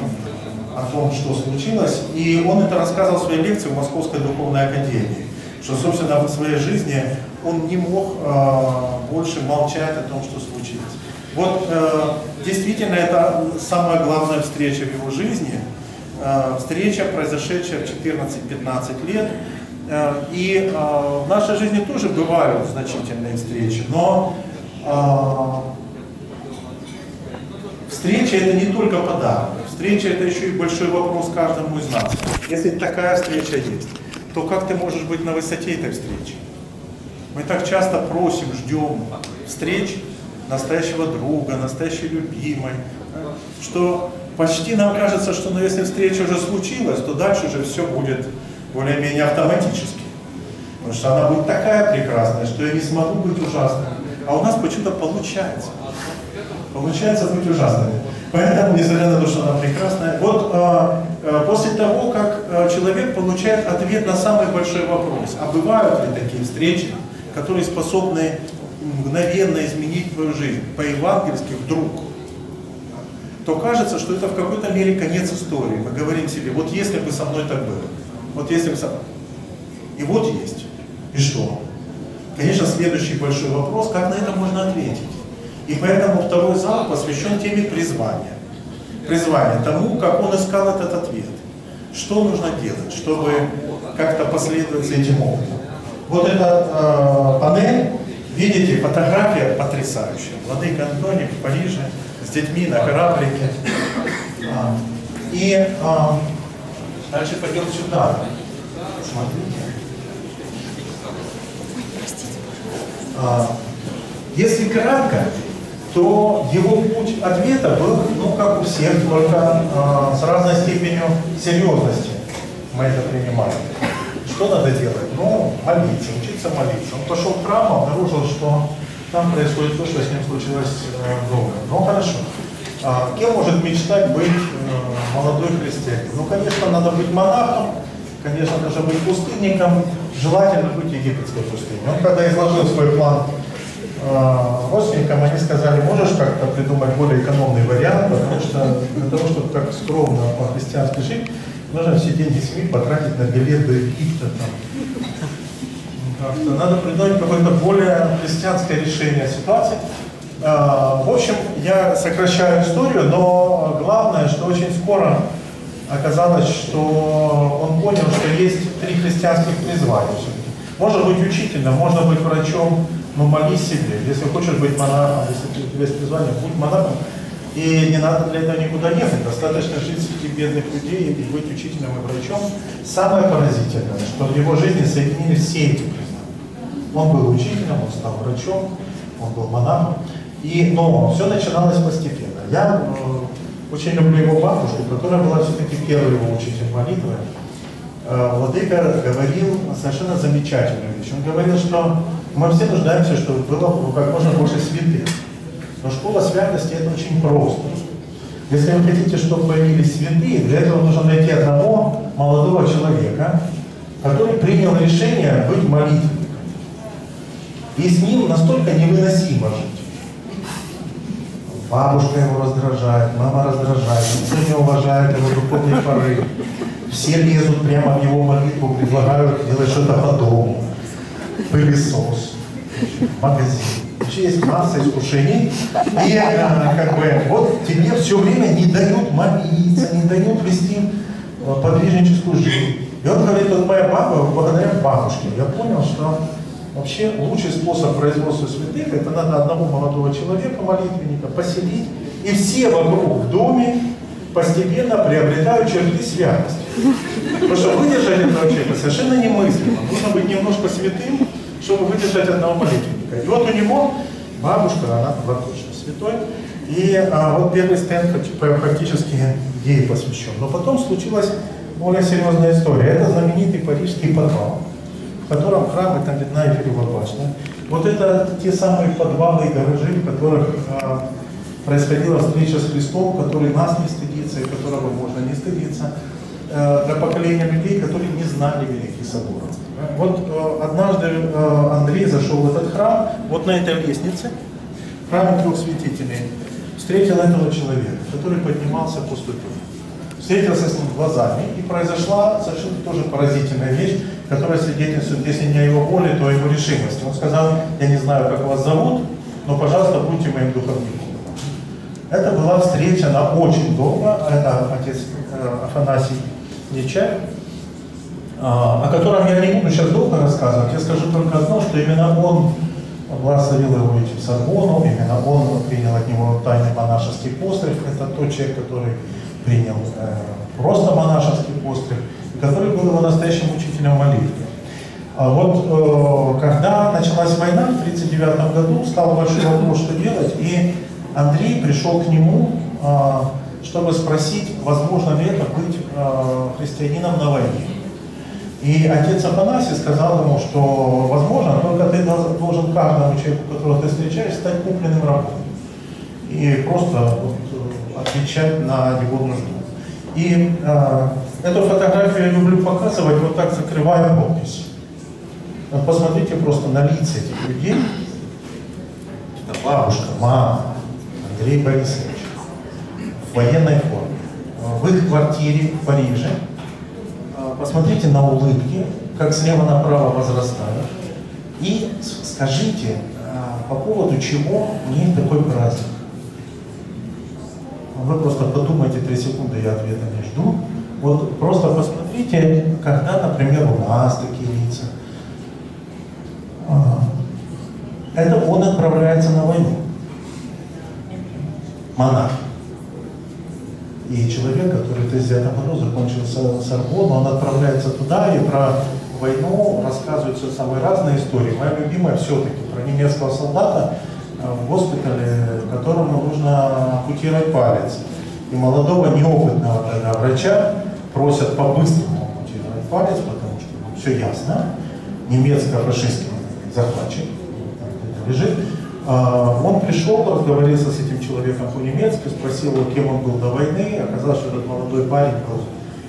S10: о том, что случилось. И он это рассказывал в своей лекции в Московской Духовной Академии, что, собственно, в своей жизни он не мог э, больше молчать о том, что случилось. Вот э, действительно это самая главная встреча в его жизни, э, встреча, произошедшая в 14-15 лет, и э, в нашей жизни тоже бывают значительные встречи, но э, встреча это не только подарок. Встреча это еще и большой вопрос каждому из нас. Если такая встреча есть, то как ты можешь быть на высоте этой встречи? Мы так часто просим, ждем встреч настоящего друга, настоящей любимой, что почти нам кажется, что ну, если встреча уже случилась, то дальше уже все будет более-менее автоматически. Потому что она будет такая прекрасная, что я не смогу быть ужасным. А у нас почему-то получается. получается быть ужасными. Поэтому, несмотря на то, что она прекрасная, вот а, а, после того, как а, человек получает ответ на самый большой вопрос, а бывают ли такие встречи, которые способны мгновенно изменить твою жизнь, по-евангельски вдруг, то кажется, что это в какой-то мере конец истории. Мы говорим себе, вот если бы со мной так было, вот со мной... И вот есть. И что? Конечно, следующий большой вопрос, как на это можно ответить? И поэтому второй зал посвящен теме призвания. Призвание тому, как он искал этот ответ. Что нужно делать, чтобы как-то последовать за этим опытом. Вот эта э, панель, видите, фотография потрясающая. Владыка Антоний в Париже с детьми на кораблике. А, и а, дальше пойдем сюда. Смотрите. А, если кратко, то его путь ответа был, ну, как у всех, только а, с разной степенью серьезности мы это принимаем. Что надо делать? Ну, молиться, учиться молиться. Он пошел в храм, обнаружил, что там происходит то, что с ним случилось э, дома. Ну, хорошо. А, кем может мечтать быть молодой христианин? Ну, конечно, надо быть монахом, конечно, даже быть пустынником, желательно быть египетской пустыней. Он когда изложил свой план э, родственникам, они сказали, можешь как-то придумать более экономный вариант, потому что для того, чтобы так скромно по-христиански жить, нужно все деньги семьи потратить на билет до Египта. Там. Надо придумать какое-то более христианское решение ситуации. А, в общем, я сокращаю историю, но главное, что очень скоро оказалось, что он понял, что есть три христианских призвания. Можно быть учителем, можно быть врачом, но молись себе. Если хочешь быть монахом, если у тебя есть призвание, будь монахом. И не надо для этого никуда ехать, достаточно жить среди бедных людей и быть учителем и врачом. Самое поразительное, что в его жизни соединились все эти признания. Он был учителем, он стал врачом, он был монахом. И, но все начиналось постепенно. Я э, очень люблю его бабушку, которая была все-таки первый его учитель молитвы. Э, Владыка говорил совершенно замечательную вещь. Он говорил, что мы все нуждаемся, чтобы было как можно больше святых. Но школа святости это очень просто. Если вы хотите, чтобы появились святые, для этого нужно найти одного молодого человека, который принял решение быть молитвенником. И с ним настолько невыносимо жить. Бабушка его раздражает, мама раздражает, никто не уважает его духовные порывы. Все лезут прямо в его молитву, предлагают делать что-то по дому. Пылесос, магазин вообще есть масса искушений, и э, как бы вот тебе все время не дают молиться, не дают вести э, подвижническую жизнь. И он говорит, вот моя папа, благодаря бабушке, я понял, что вообще лучший способ производства святых, это надо одного молодого человека, молитвенника, поселить, и все вокруг в доме постепенно приобретают черты святости. Потому что выдержать этого человека совершенно немыслимо. Нужно быть немножко святым, чтобы выдержать одного молитвенника. И вот у него бабушка, она была точно святой. И а, вот первый стенд фактически ей посвящен. Но потом случилась более серьезная история. Это знаменитый парижский подвал, в котором храм, там видна Эфирова башня. Вот это те самые подвалы и гаражи, в которых а, происходила встреча с Христом, который нас не стыдится и которого можно не стыдиться, э, для поколения людей, которые не знали великих соборов. Вот э, однажды э, Андрей зашел в этот храм, вот на этой лестнице, храм трех святителей, встретил этого человека, который поднимался по ступеням. Встретился с ним глазами, и произошла совершенно тоже поразительная вещь, которая свидетельствует, если не о его воле, то о его решимости. Он сказал, я не знаю, как вас зовут, но, пожалуйста, будьте моим духовником. Это была встреча на очень долго, это отец э, Афанасий Нечаев, о котором я не буду сейчас долго рассказывать, я скажу только одно, что именно он благословил его в Сорбону, именно он принял от него тайный монашеский постриг, это тот человек, который принял э, просто монашеский постриг, который был его настоящим учителем молитвы. А вот э, когда началась война в 1939 году, стал большой вопрос, что делать, и Андрей пришел к нему, э, чтобы спросить, возможно ли это быть э, христианином на войне. И отец Афанасий сказал ему, что возможно, только ты должен каждому человеку, которого ты встречаешь, стать купленным рабом. И и просто вот, э, отвечать на его нужду. И э, эту фотографию я люблю показывать, вот так закрывая подпись. Посмотрите просто на лица этих людей. Это бабушка, мама, Андрей Борисович в военной форме. В их квартире в Париже. Э, Посмотрите на улыбки, как слева направо возрастают. И скажите, а, по поводу чего мне такой праздник? Вы просто подумайте три секунды, я ответа не жду. Вот просто посмотрите, когда, например, у нас такие лица. А, Это он отправляется на войну. Монарх. И человек, который в 1909 году закончил Сор- Сорбонну, он отправляется туда, и про войну рассказываются самые разные истории. Моя любимая все-таки про немецкого солдата э, в госпитале, которому нужно ампутировать палец. И молодого неопытного тогда врача просят по-быстрому ампутировать палец, потому что ну, все ясно. Немецко-фашистский захватчик лежит. А, Он пришел, разговорился с этим человеком по-немецки, спросил его, кем он был до войны. Оказалось, что этот молодой парень был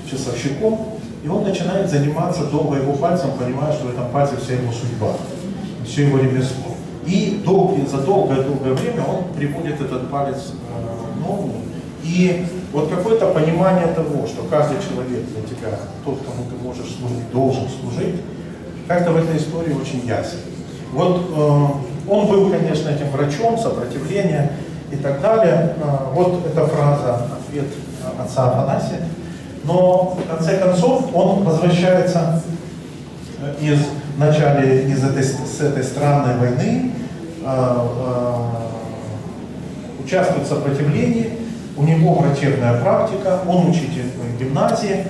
S10: часовщиком. И он начинает заниматься долго его пальцем, понимая, что в этом пальце вся его судьба, все его ремесло. И долгие, за долгое-долгое время он приводит этот палец э, в норму. И вот какое-то понимание того, что каждый человек для тебя, тот, кому ты можешь служить, должен служить, как-то в этой истории очень ясен. Вот э, он был, конечно, этим врачом, сопротивление и так далее. Э, вот эта фраза, ответ э, отца Афанасия. Но в конце концов он возвращается э, из начале из этой, с этой странной войны, э, э, участвует в сопротивлении, у него врачебная практика, он учитель гимназии,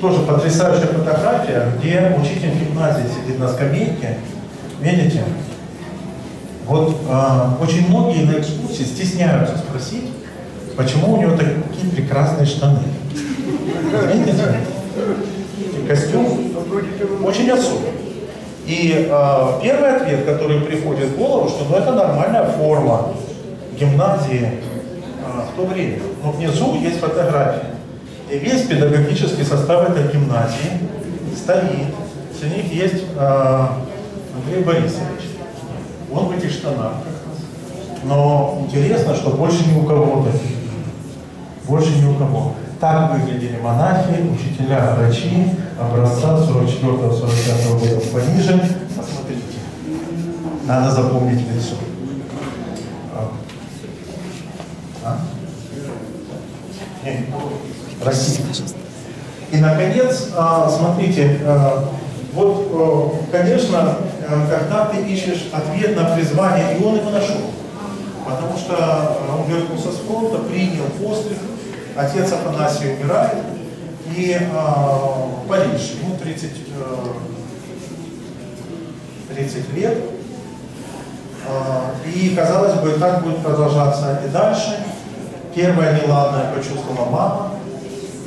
S10: тоже потрясающая фотография, где учитель гимназии сидит на скамейке, видите? Вот э, очень многие на экскурсии стесняются спросить, почему у него такие прекрасные штаны. Видите? Костюм очень особый. И э, первый ответ, который приходит в голову, что ну, это нормальная форма гимназии в то время. Но внизу есть фотография. И весь педагогический состав этой гимназии стоит. Среди них есть э, Андрей Борисович. Он в этих штанах. Но интересно, что больше ни у кого таких. Больше ни у кого. Так выглядели монахи, учителя, врачи образца 44-45 года в Париже. Посмотрите. Надо запомнить лицо. А? А? Нет. Россия. И, наконец, а, смотрите, а, вот, э, конечно, э, когда ты ищешь ответ на призвание, и он его нашел. Потому что э, он вернулся с фронта, принял постриг, отец Афанасий умирает, и э, Париж, ему 30, э, 30 лет, Э, и, казалось бы, так будет продолжаться и дальше. Первое неладное почувствовала мама,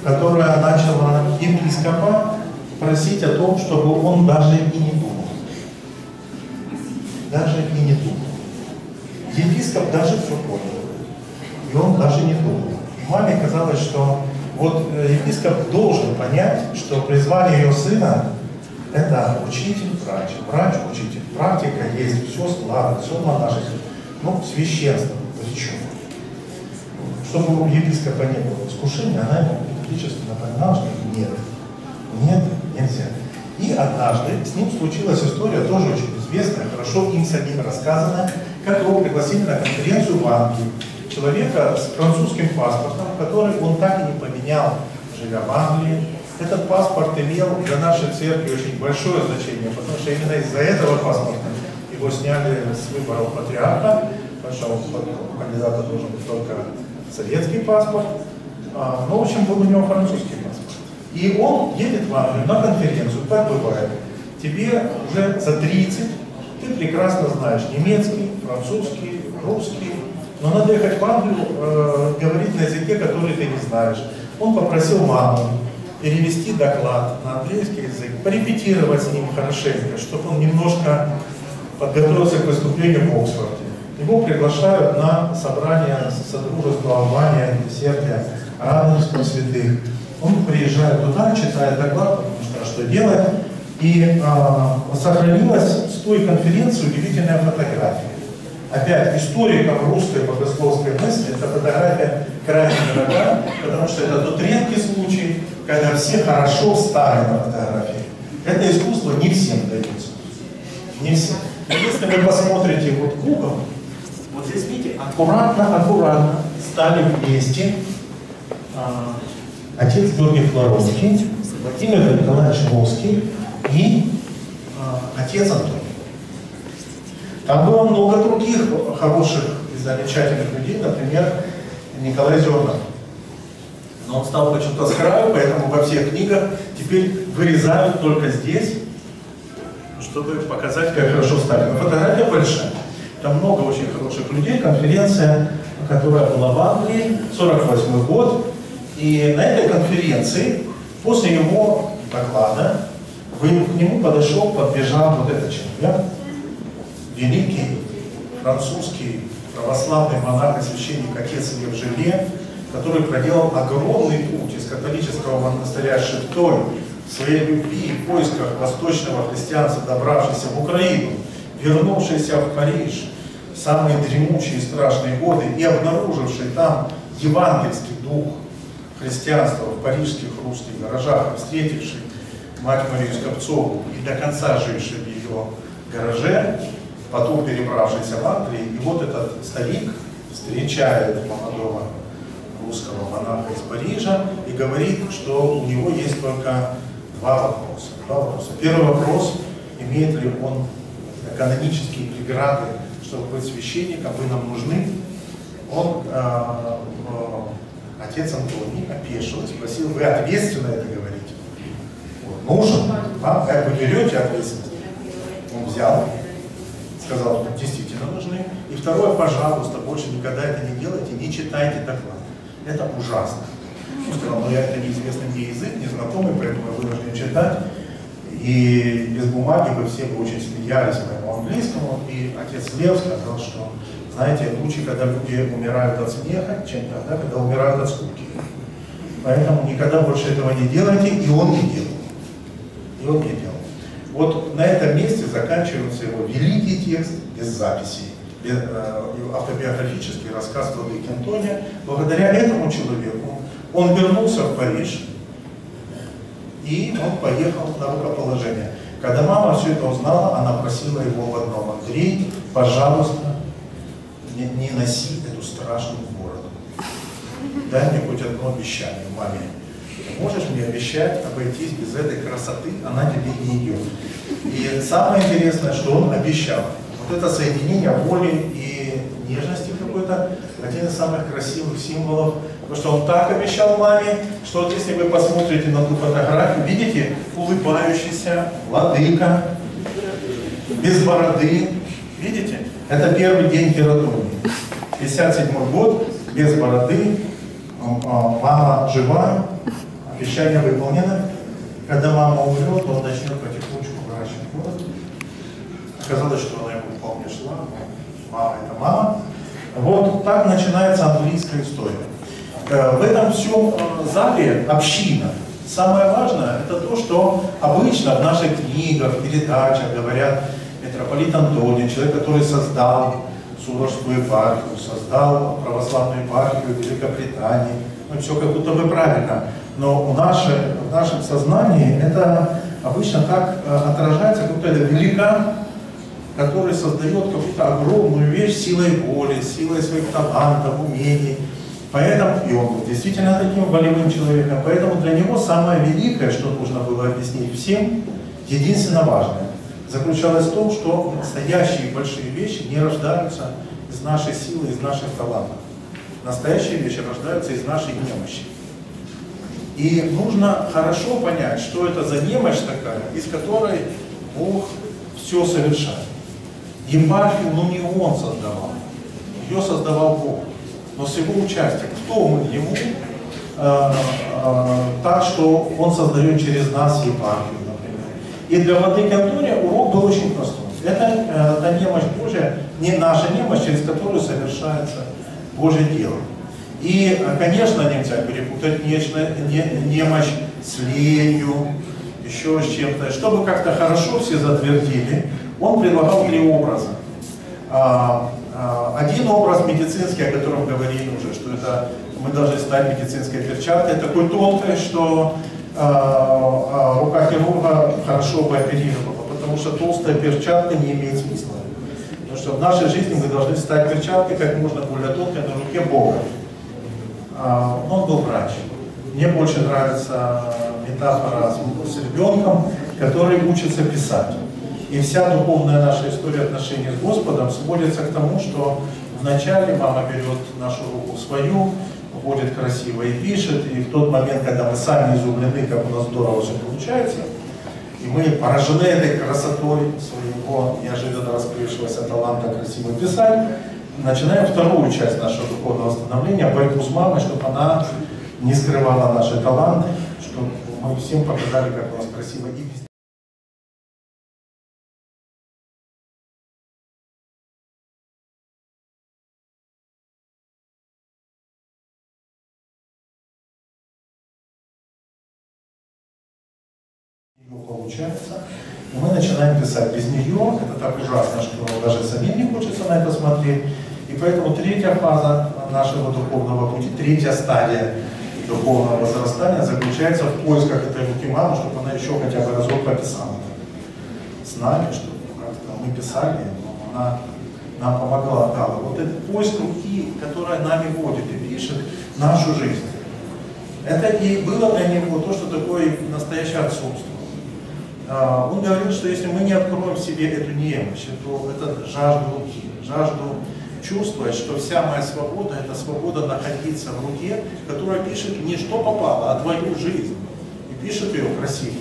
S10: которая начала епископа просить о том, чтобы он даже и не думал. Даже и не думал. Епископ даже все понял. И он даже не думал. Маме казалось, что вот э, епископ должен понять, что призвание ее сына – это учитель, врач, врач, учитель. Практика есть, все слава, все монашество. Ну, священство. Чтобы у епископа не было искушения, она ему категорически напоминала, что нет, нет, нельзя. И однажды с ним случилась история, тоже очень известная, хорошо им самим рассказанная, как его пригласили на конференцию в Англии. Человека с французским паспортом, который он так и не поменял, живя в Англии. Этот паспорт имел для нашей церкви очень большое значение, потому что именно из-за этого паспорта его сняли с выборов патриарха, потому что кандидата должен быть только советский паспорт. А, ну, в общем, был у него французский паспорт. И он едет в Англию на конференцию, так бывает. Тебе уже за 30, ты прекрасно знаешь немецкий, французский, русский, но надо ехать в Англию, э, говорить на языке, который ты не знаешь. Он попросил маму перевести доклад на английский язык, порепетировать с ним хорошенько, чтобы он немножко подготовился к выступлению в Оксфорде. Его приглашают на собрание Содружества Албания, Сербия, Радонежских святых. Он приезжает туда, читает доклад, потому что что делать. И а, сохранилась с той конференции удивительная фотография. Опять историкам русской богословской мысли эта фотография крайне дорога, потому что это тот редкий случай, когда все хорошо встали на фотографии. Это искусство не всем дается. Не всем. Но если вы посмотрите вот кругом, вот здесь видите, аккуратно, аккуратно стали вместе а, отец Георгий Флоровский, Владимир Николаевич Волский и а, отец Антоний. Там было много других хороших и замечательных людей, например, Николай Зернов. Но он стал почему-то с краю, поэтому во всех книгах теперь вырезают только здесь, чтобы показать, как хорошо стали. Но фотография большая. Там много очень хороших людей. Конференция, которая была в Англии, 48 год. И на этой конференции, после его доклада, к нему подошел, подбежал вот этот человек, великий французский православный монах и священник отец Лев Желе, который проделал огромный путь из католического монастыря Шептой в своей любви и поисках восточного христианства, добравшийся в Украину, вернувшийся в Париж самые дремучие и страшные годы и обнаруживший там евангельский дух христианства в парижских русских гаражах, встретивший мать Марию Скопцову и до конца живший в ее гараже, потом перебравшийся в Англию, и вот этот старик встречает молодого русского монаха из Парижа и говорит, что у него есть только два вопроса. Два вопроса. Первый вопрос, имеет ли он канонические преграды, чтобы быть священником, вы нам нужны. Он, э, э, отец Антоний, опешил и спросил, вы ответственно это говорите? Вот, нужен вам, как вы берете ответственность? Он взял, сказал, действительно нужны. И второе, пожалуйста, больше никогда это не делайте, не читайте доклад. Это ужасно. Он сказал, но я это неизвестный мне язык, незнакомый, поэтому я вынужден читать. И без бумаги вы все бы очень смеялись моему английскому. И отец Лев сказал, что, знаете, лучше, когда люди умирают от смеха, чем тогда, когда умирают от скуки. Поэтому никогда больше этого не делайте, и он не делал. И он не делал. Вот на этом месте заканчивается его великий текст без записей, без, э, автобиографический рассказ Владыки Антония. Благодаря этому человеку он вернулся в Париж, и он поехал на рукоположение. Когда мама все это узнала, она просила его в одном, Андрей, пожалуйста, не, не носи эту страшную бороду. Дай мне хоть одно обещание маме. Можешь мне обещать обойтись без этой красоты, она тебе не идет. И самое интересное, что он обещал. Вот это соединение воли и нежности какой-то, один из самых красивых символов. Потому что он так обещал маме, что вот если вы посмотрите на ту фотографию, видите, улыбающийся владыка, без бороды. Видите? Это первый день Херодонии. 57 год, без бороды, а, мама жива, обещание выполнено. Когда мама умрет, он начнет потихонечку выращивать город. Оказалось, что она ему вполне шла, мама это мама. Вот так начинается английская история. Э, в этом всем э, зале община. Самое важное это то, что обычно в наших книгах, передачах говорят митрополит Антоний, человек, который создал Суворовскую епархию, создал православную епархию Великобритании. Ну, все как будто бы правильно но в, наше, в нашем сознании это обычно так э, отражается, как это великан, который создает какую-то огромную вещь силой воли, силой своих талантов, умений. Поэтому, и он был действительно таким волевым человеком, поэтому для него самое великое, что нужно было объяснить всем, единственно важное, заключалось в том, что настоящие большие вещи не рождаются из нашей силы, из наших талантов. Настоящие вещи рождаются из нашей немощи. И нужно хорошо понять, что это за немощь такая, из которой Бог все совершает. Епархию, ну не он создавал, ее создавал Бог. Но с его участием, кто мы ему, э, э, так что он создает через нас епархию, например. И для Владыки Антония урок был очень простой. Это, э, эта немощь Божья не наша немощь, через которую совершается Божье дело. И, э, конечно, нельзя перепутать нечто, не, немощь с ленью, еще с чем-то. Чтобы как-то хорошо все затвердили, он предлагал три образа. А, а, один образ медицинский, о котором говорили уже, что это мы должны стать медицинской перчаткой, такой тонкой, что а, рука хирурга хорошо бы оперировала, потому что толстая перчатка не имеет смысла. Потому что в нашей жизни мы должны стать перчаткой как можно более тонкой на руке Бога. Он был врач. Мне больше нравится метафора с ребенком, который учится писать. И вся духовная наша история отношений с Господом сводится к тому, что вначале мама берет нашу руку свою, будет красиво и пишет, и в тот момент, когда мы сами изумлены, как у нас здорово все получается, и мы поражены этой красотой своего неожиданно раскрывшегося таланта красиво писать, начинаем вторую часть нашего духовного становления, борьбу с мамой, чтобы она не скрывала наши таланты, чтобы мы всем показали, как у нас писать без нее. Это так ужасно, что даже самим не хочется на это смотреть. И поэтому третья фаза нашего духовного пути, третья стадия духовного возрастания заключается в поисках этой руки мамы, чтобы она еще хотя бы разок пописала. С нами, чтобы как-то мы писали, но она нам помогала, дала. Вот этот поиск руки, которая нами водит и пишет нашу жизнь. Это и было для него то, что такое настоящее отцовство. А, он говорил, что если мы не откроем себе эту немощь, то это жажду руки, жажду чувствовать, что вся моя свобода – это свобода находиться в руке, которая пишет не что попало, а твою жизнь. И пишет ее красиво.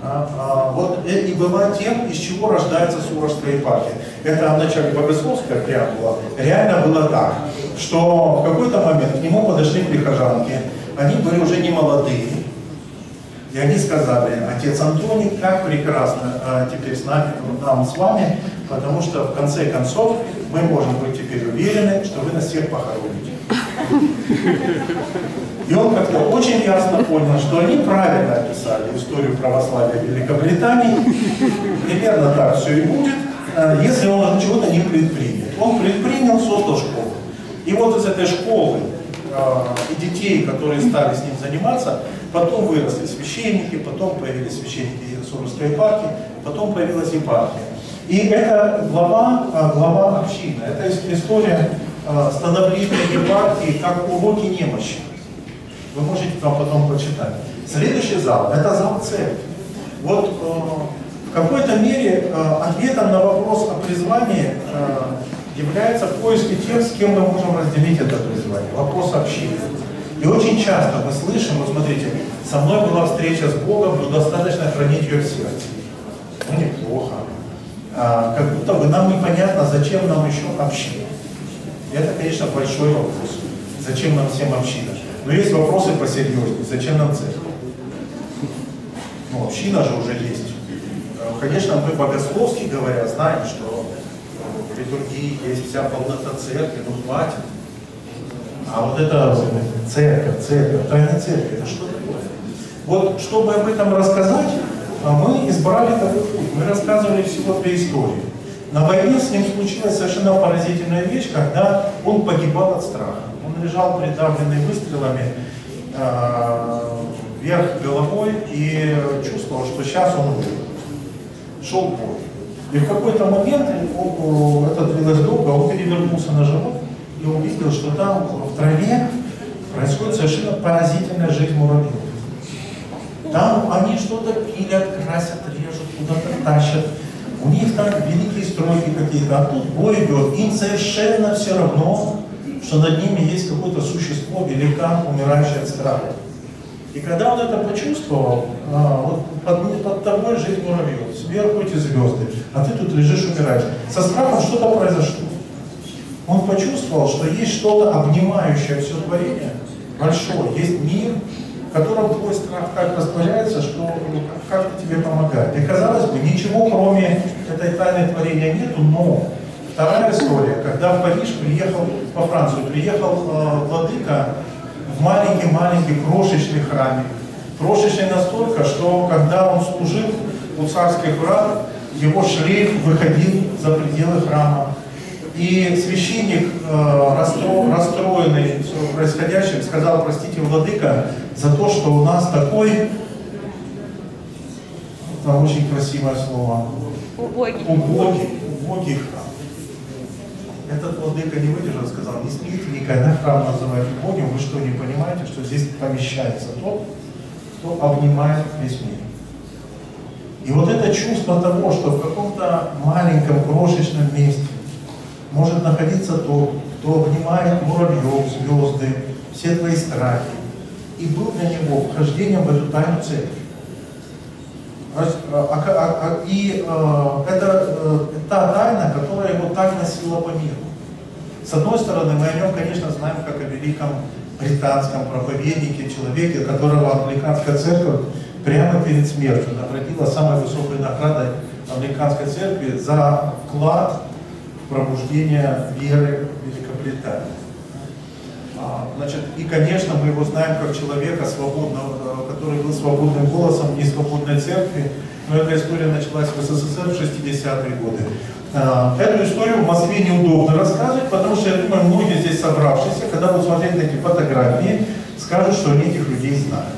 S10: А, а, вот э, и была тем, из чего рождается Суворская епархия. Это в начале богословская преамбула. Реально было так, что в какой-то момент к нему подошли прихожанки, они были уже не молодые, и они сказали, отец Антоний, как прекрасно а, теперь с нами, нам с вами, потому что в конце концов мы можем быть теперь уверены, что вы нас всех похороните. И он как-то очень ясно понял, что они правильно описали историю православия Великобритании. Примерно так все и будет, а, если он чего-то не предпримет. Он предпринял, создал школу. И вот из этой школы а, и детей, которые стали с ним заниматься, потом выросли священники, потом появились священники Сурской епархии, потом появилась епархия. И это глава, а, глава общины, это история а, становления епархии как уроки немощи. Вы можете там потом почитать. Следующий зал, это зал церкви. Вот в какой-то мере ответом на вопрос о призвании является поиск тех, с кем мы можем разделить это призвание. Вопрос общины. И очень часто мы слышим, вот смотрите, со мной была встреча с Богом, но достаточно хранить ее в сердце. Ну, неплохо. А, как будто бы нам непонятно, зачем нам еще община. И это, конечно, большой вопрос. Зачем нам всем община? Но есть вопросы посерьезнее. Зачем нам церковь? Ну, община же уже есть. А, конечно, мы богословски говоря знаем, что в литургии есть вся полнота церкви, ну хватит. А вот это церковь, церковь, тайна церкви, это что такое? Вот, чтобы об этом рассказать, а мы избрали такой путь. Мы рассказывали всего две истории. На войне с ним случилась совершенно поразительная вещь, когда он погибал от страха. Он лежал придавленный выстрелами э, вверх головой и чувствовал, что сейчас он умрет. Шел бой. И в какой-то момент, это длилось долго, он перевернулся на живот и увидел, что там в траве происходит совершенно поразительная жизнь муравьев. Там они что-то пилят, красят, режут, куда-то тащат. У них там великие стройки какие-то, а тут бой идет. Им совершенно все равно, что над ними есть какое-то существо, великан, умирающий от страха. И когда он это почувствовал, а, вот под, под тобой жизнь муравьев, сверху эти звезды, а ты тут лежишь, умираешь. Со страхом что-то произошло. Он почувствовал, что есть что-то обнимающее все творение, большое, есть мир, в котором твой страх так растворяется, что как-то тебе помогает. И казалось бы, ничего кроме этой тайны творения нету, но вторая история, когда в Париж приехал, во Францию приехал э, владыка в маленький-маленький крошечный храмик. Крошечный настолько, что когда он служил у царских врат, его шлейф выходил за пределы храма. И священник, э, расстроенный происходящим, сказал, простите, владыка, за то, что у нас такой, это очень красивое слово, убогий, убогий, убогий храм. Этот владыка не выдержал, сказал, не смейте никогда храм называть убогим, вы что, не понимаете, что здесь помещается тот, кто обнимает весь мир. И вот это чувство того, что в каком-то маленьком крошечном месте может находиться тот, кто обнимает муравьев, звезды, все твои страхи, и был для него вхождением в эту тайну церкви. А, а, а, и э, это э, та тайна, которая его так носила по миру. С одной стороны, мы о нем, конечно, знаем как о великом британском проповеднике, человеке, которого американская церковь прямо перед смертью наградила самой высокой наградой американской церкви за вклад в пробуждение веры в Великобритании. А, значит, и, конечно, мы его знаем как человека, свободного, который был свободным голосом не свободной церкви, но эта история началась в СССР в 60-е годы. А, эту историю в Москве неудобно рассказывать, потому что, я думаю, многие здесь собравшиеся, когда будут смотреть на эти фотографии, скажут, что они этих людей знают.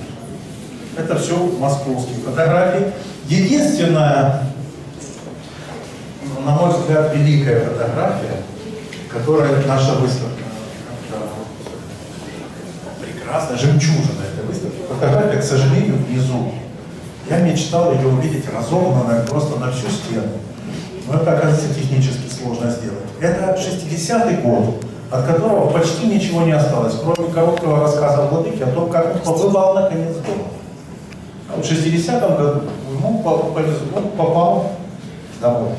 S10: Это все московские фотографии. Единственная, на мой взгляд, великая фотография, которая наша выставка, прекрасная, жемчужина этой выставки. Фотография, к сожалению, внизу. Я мечтал ее увидеть разогнанной просто на всю стену. Но это, оказывается, технически сложно сделать. Это 60-й год, от которого почти ничего не осталось, кроме короткого рассказа Владыки о том, как он побывал наконец дома. А в 60-м году ему повезло, он попал домой.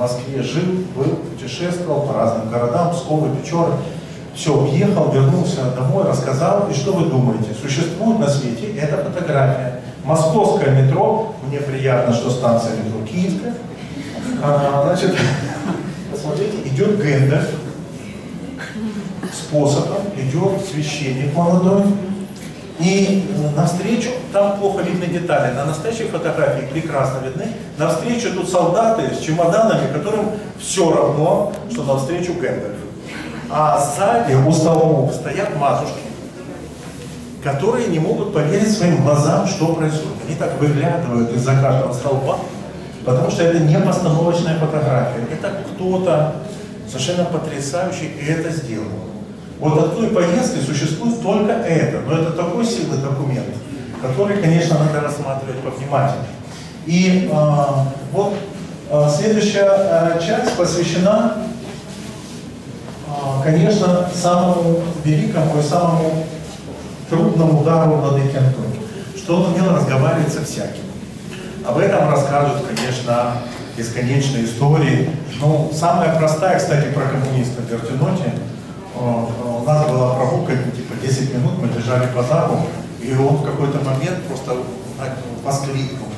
S10: Москве жил, был, путешествовал по разным городам, Псковы, Печоры. Все, уехал, вернулся домой, рассказал. И что вы думаете? Существует на свете эта фотография. Московское метро, мне приятно, что станция метро Киевская, а, значит, посмотрите, идет Гэндальф с посохом, идет священник молодой, и навстречу, там плохо видны детали, на настоящей фотографии прекрасно видны, навстречу тут солдаты с чемоданами, которым все равно, что навстречу Гэндальф. А сзади у столбов стоят матушки, которые не могут поверить своим глазам, что происходит. Они так выглядывают из-за каждого столба, Потому что это не постановочная фотография. Это кто-то совершенно потрясающий это сделал. Вот от той поездки существует только это. Но это такой силы документ, который, конечно, надо рассматривать повнимательнее. И э, вот э, следующая э, часть посвящена, э, конечно, самому великому и самому трудному удару Владыки Антония, что он умел разговаривать со всяким. Об этом расскажут, конечно, бесконечные истории. Ну, самая простая, кстати, про коммуниста в вертиноте. У нас была прогулка, типа 10 минут, мы лежали по залу, и он в какой-то момент просто воскликнул!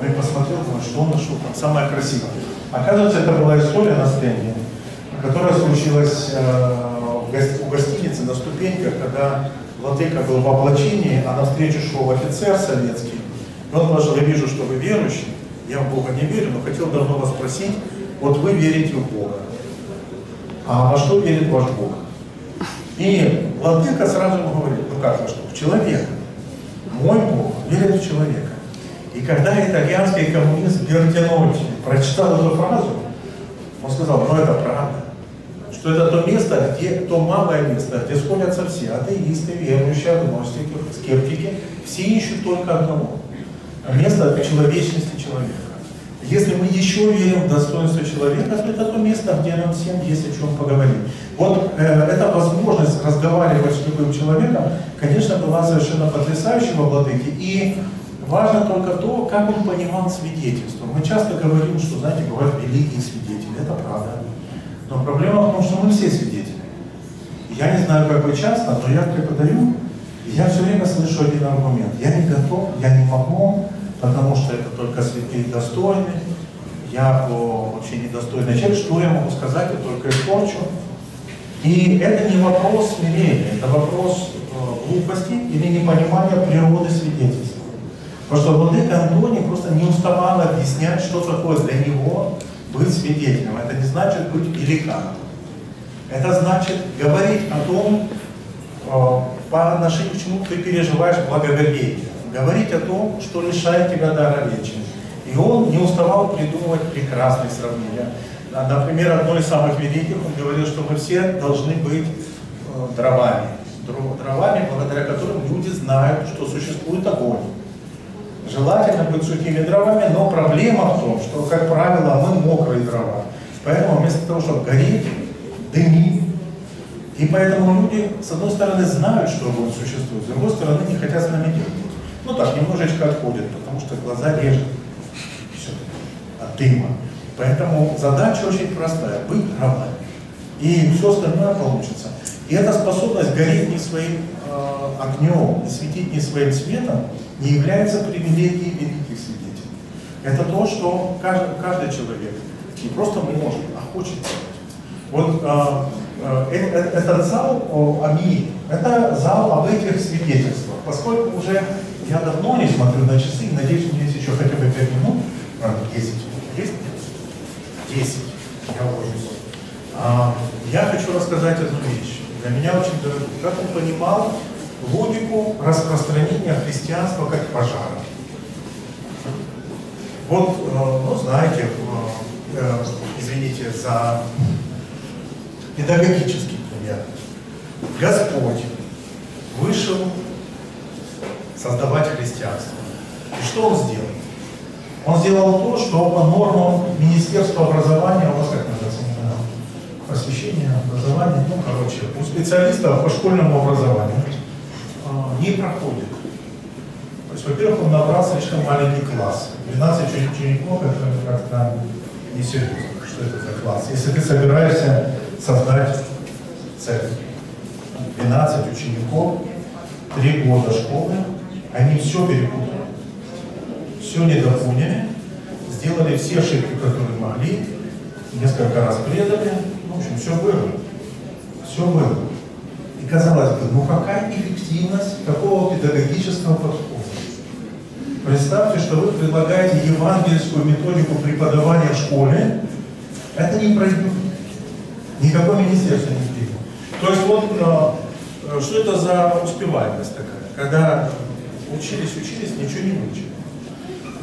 S10: Ну и посмотрел, думаю, что он нашел там самое красивое. Оказывается, это была история на стенде, которая случилась э, у гостиницы на ступеньках, когда Владыка был в облачении, а навстречу шел офицер советский, и он положил, я вижу, что вы верующий, я в Бога не верю, но хотел давно вас спросить, вот вы верите в Бога. А во что верит ваш Бог? И Владыка сразу ему говорит, ну как во что? В человека. Мой Бог верит в человека. И когда итальянский коммунист Бертиноти прочитал эту фразу, он сказал, ну это правда. Что это то место, где, то малое место, где сходятся все атеисты, верующие, агностики, скептики, все ищут только одного место человечности человека. Если мы еще верим в достоинство человека, то это то место, где нам всем есть о чем поговорить. Вот э, эта возможность разговаривать с любым человеком, конечно, была совершенно потрясающей во Владыке. И важно только то, как он понимал свидетельство. Мы часто говорим, что, знаете, бывают великие свидетели, это правда. Но проблема в том, что мы все свидетели. Я не знаю, как вы часто, но я преподаю, и я все время слышу один аргумент. Я не готов, я не могу, потому что это только святые достойны. я вообще недостойный человек, что я могу сказать, я только испорчу. И это не вопрос смирения, это вопрос э, глупости или непонимания природы свидетельства. Потому что Владыка Антоний просто не уставал объяснять, что такое для него быть свидетелем. Это не значит быть великаном. Это значит говорить о том, э, по отношению к чему ты переживаешь благоговение. Говорить о том, что лишает тебя дара вечности. И он не уставал придумывать прекрасные сравнения. Например, одно из самых великих, он говорил, что мы все должны быть э, дровами. Дровами, благодаря которым люди знают, что существует огонь. Желательно быть сухими дровами, но проблема в том, что, как правило, мы мокрые дрова. Поэтому вместо того, чтобы гореть, дымить, и поэтому люди, с одной стороны, знают, что огонь существует, с другой стороны, не хотят с нами делать. Ну так, немножечко отходят, потому что глаза режут от дыма. Поэтому задача очень простая – быть равными. И все остальное получится. И эта способность гореть не своим э, огнем, не светить не своим светом, не является привилегией великих свидетелей. Это то, что каждый, каждый человек не просто может, а хочет делать. Вот э, э, э, этот зал о, о мире, это зал об этих свидетельствах. Поскольку уже я давно не смотрю на часы, и надеюсь, у меня есть еще хотя бы 5 минут, правда, 10, есть? 10, я уложусь. А, я хочу рассказать одну вещь. Для меня очень дорогую. Как он понимал логику распространения христианства как пожара. Вот, э, ну, знаете, э, извините за педагогический пример. Господь вышел создавать христианство. И что он сделал? Он сделал то, что по нормам Министерства образования, у вас как называется, просвещение, образование, ну, короче, у специалистов по школьному образованию а, не проходит. То есть, во-первых, он набрал слишком маленький класс. 12 учеников это как-то несерьезно. Что это за класс? Если ты собираешься создать церковь, 12 учеников, 3 года школы, они все перепутали, все недопоняли, сделали все ошибки, которые могли, несколько раз предали, в общем, все было. Все было. И казалось бы, ну какая эффективность такого педагогического подхода? Представьте, что вы предлагаете евангельскую методику преподавания в школе, это не пройдет. Никакое министерство не примет. То есть вот э, что это за успеваемость такая, когда учились, учились, ничего не выучили.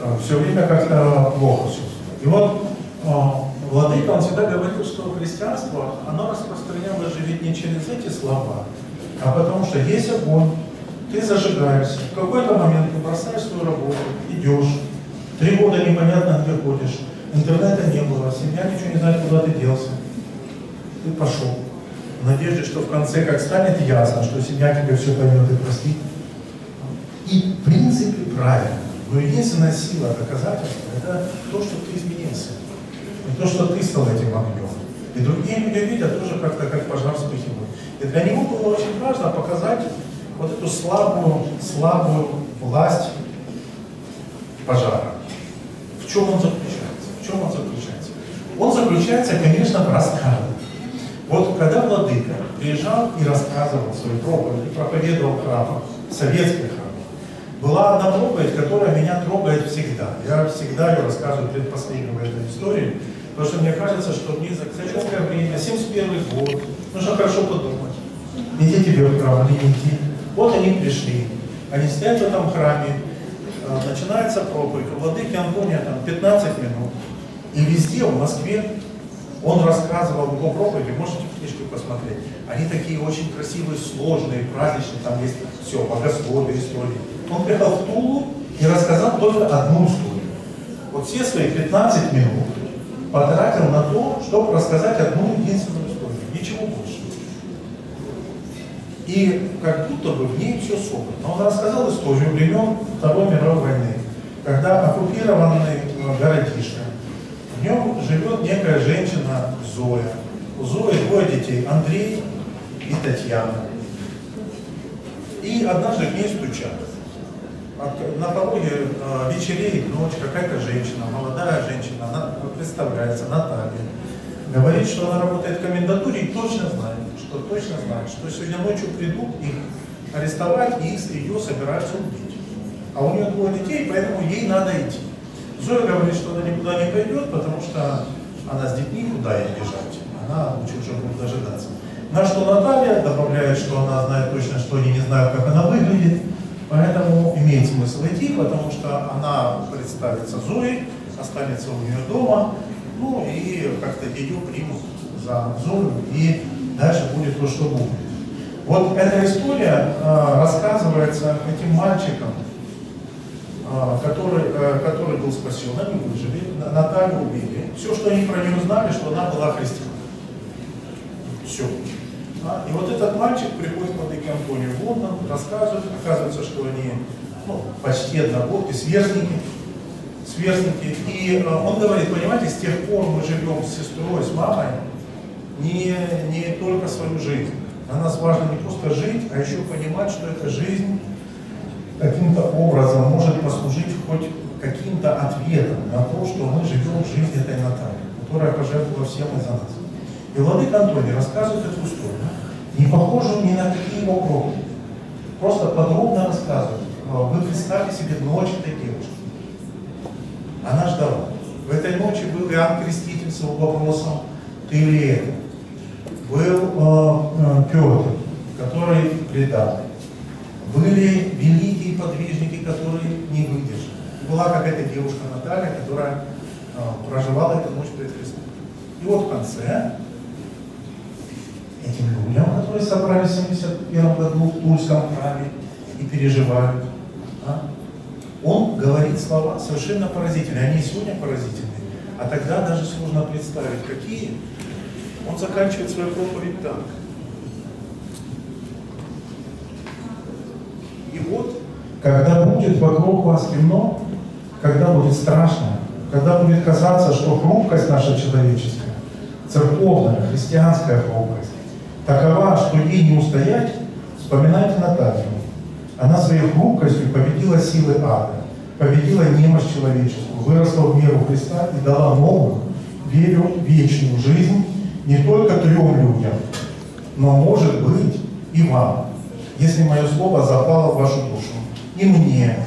S10: Э, все время как-то плохо все. И вот э, Владыка, он всегда говорил, что христианство, оно распространялось же ведь не через эти слова, а потому что есть огонь, ты зажигаешься, в какой-то момент ты бросаешь свою работу, идешь, три года непонятно где ходишь, интернета не было, семья ничего не знает, куда ты делся. Ты пошел. В надежде, что в конце, как станет ясно, что семья тебе все поймет и простит. И в принципе правильно. Но единственная сила доказательства – это то, что ты изменился. И то, что ты стал этим огнем. И другие люди видят тоже как-то, как пожар вспыхивает. И для него было очень важно показать вот эту слабую, слабую власть пожара. В чем он заключается? В чем он заключается? Он заключается, конечно, в рассказе. Вот когда Владыка приезжал и рассказывал свою проповедь, проповедовал в советских храмах, была одна проповедь, которая меня трогает всегда. Я всегда ее рассказываю предпоследнюю в этой истории, потому что мне кажется, что не за советское время, 71 год, нужно хорошо подумать. Иди тебе в храм, не. Вот они пришли, они стоят в этом храме, э, начинается проповедь, у владыки Антония там 15 минут. И везде, в Москве, он рассказывал его проповеди, можете книжку посмотреть. Они такие очень красивые, сложные, праздничные, там есть все, богословие, истории. Он приехал в Тулу и рассказал только одну историю. Вот все свои 15 минут потратил на то, чтобы рассказать одну единственную историю. Ничего больше. И как будто бы в ней все собрано. Он рассказал историю времен Второй мировой войны, когда оккупированный городишко, в нем живет некая женщина Зоя. У Зои двое детей, Андрей и Татьяна. И однажды к ней стучат. На пороге э, вечереет ночь, какая-то женщина, молодая женщина, она представляется, Наталья, говорит, что она работает в комендатуре и точно знает, что точно знает, что сегодня ночью придут их арестовать и ее собираются убить. А у нее двое детей, поэтому ей надо идти. Зоя говорит, что она никуда не пойдет, потому что она с детьми, куда ей бежать. Она лучше уже будет дожидаться. На что Наталья добавляет, что она знает точно, что они не знают, как она выглядит. Поэтому имеет смысл идти, потому что она представится Зоей, останется у нее дома, ну и как-то ее примут за Зою, и дальше будет то, что будет. Вот эта история э, рассказывается этим мальчикам, э, который, э, который был спасен, они выжили, Наталью убили. Все, что они про нее знали, что она была христианкой. Все. И вот этот мальчик приходит Владыке Антонию в Лондон, рассказывает, оказывается, что они ну, почти одногодки, сверстники, сверстники. И э, он говорит, понимаете, с тех пор мы живем с сестрой, с мамой, не, не только свою жизнь. Для нас важно не просто жить, а еще понимать, что эта жизнь каким-то образом может послужить хоть каким-то ответом на то, что мы живем жизнь этой Натальи, которая пожертвовала всем из-за нас. И Владыка Антоний рассказывает эту историю, не похожую ни на какие его Просто подробно рассказывает. Вы представьте себе ночь этой девушки. Она ждала. В этой ночи был Иоанн Креститель с его вопросом, ты ли это? Был э, э, Петр, который предал. Были великие подвижники, которые не выдержали. Была какая-то девушка Наталья, которая э, проживала эту ночь перед Христом. И вот в конце этим людям, которые собрались в 71 году в Тульском храме и переживают. А? Он говорит слова совершенно поразительные. Они сегодня поразительные, а тогда даже сложно представить, какие. Он заканчивает свою проповедь так. И вот, когда будет вокруг вас темно, когда будет страшно, когда будет казаться, что хрупкость наша человеческая, церковная, христианская хрупкость, такова, что ей не устоять, вспоминайте Наталью. Она своей хрупкостью победила силы ада, победила немощь человеческую, выросла в меру Христа и дала новую, верю, вечную жизнь не только трем людям, но может быть и вам, если мое слово запало в вашу душу, и мне,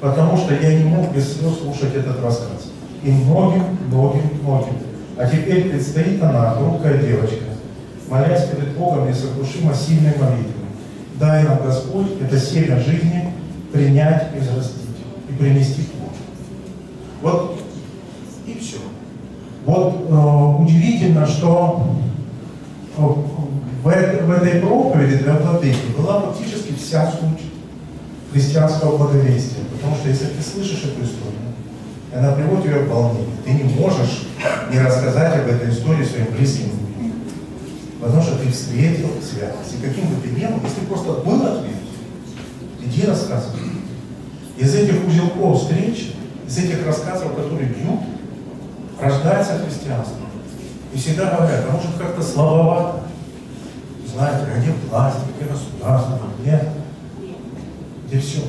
S10: потому что я не мог без слез слушать этот рассказ. И многим, многим, многим. А теперь предстоит она, хрупкая девочка, молясь перед Богом несокрушимо сильной молитвой. Дай нам, Господь, это семя жизни принять и взрастить, и принести плод. Вот и все. Вот э, удивительно, что э, в, в этой проповеди для владыки была фактически вся суть христианского благовестия. Потому что если ты слышишь эту историю, она приводит тебя в волнение. Ты не можешь не рассказать об этой истории своим близким Что ты встретил святость. И каким бы ты ни был, если просто был ответ, иди рассказывай. Из этих узелков встреч, из этих рассказов, которые бьют, рождается христианство. И всегда говорят, а может как-то слабовато. Знаете, а где власть, где государство, где, где все.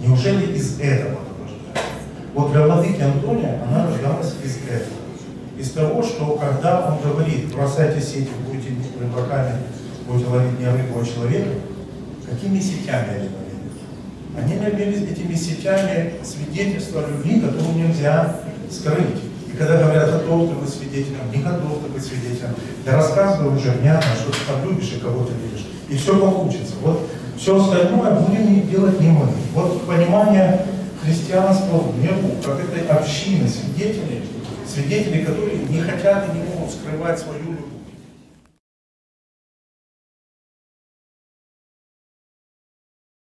S10: Неужели из этого рождается? Вот для владыки Антония она рождалась из этого из того, что когда он говорит, бросайте сети, будете рыбаками, будете ловить не рыбу, а человека, какими сетями они ловили? Они ловили этими сетями свидетельства любви, которую нельзя скрыть. И когда говорят, готов ты быть свидетелем, не готов ты быть свидетелем, да рассказывай уже внятно, что ты там любишь и кого ты любишь. И все получится. Вот все остальное будем делать не мы. Вот понимание христианства в миру, как этой общины свидетелей, свидетели, которые не хотят и не могут скрывать свою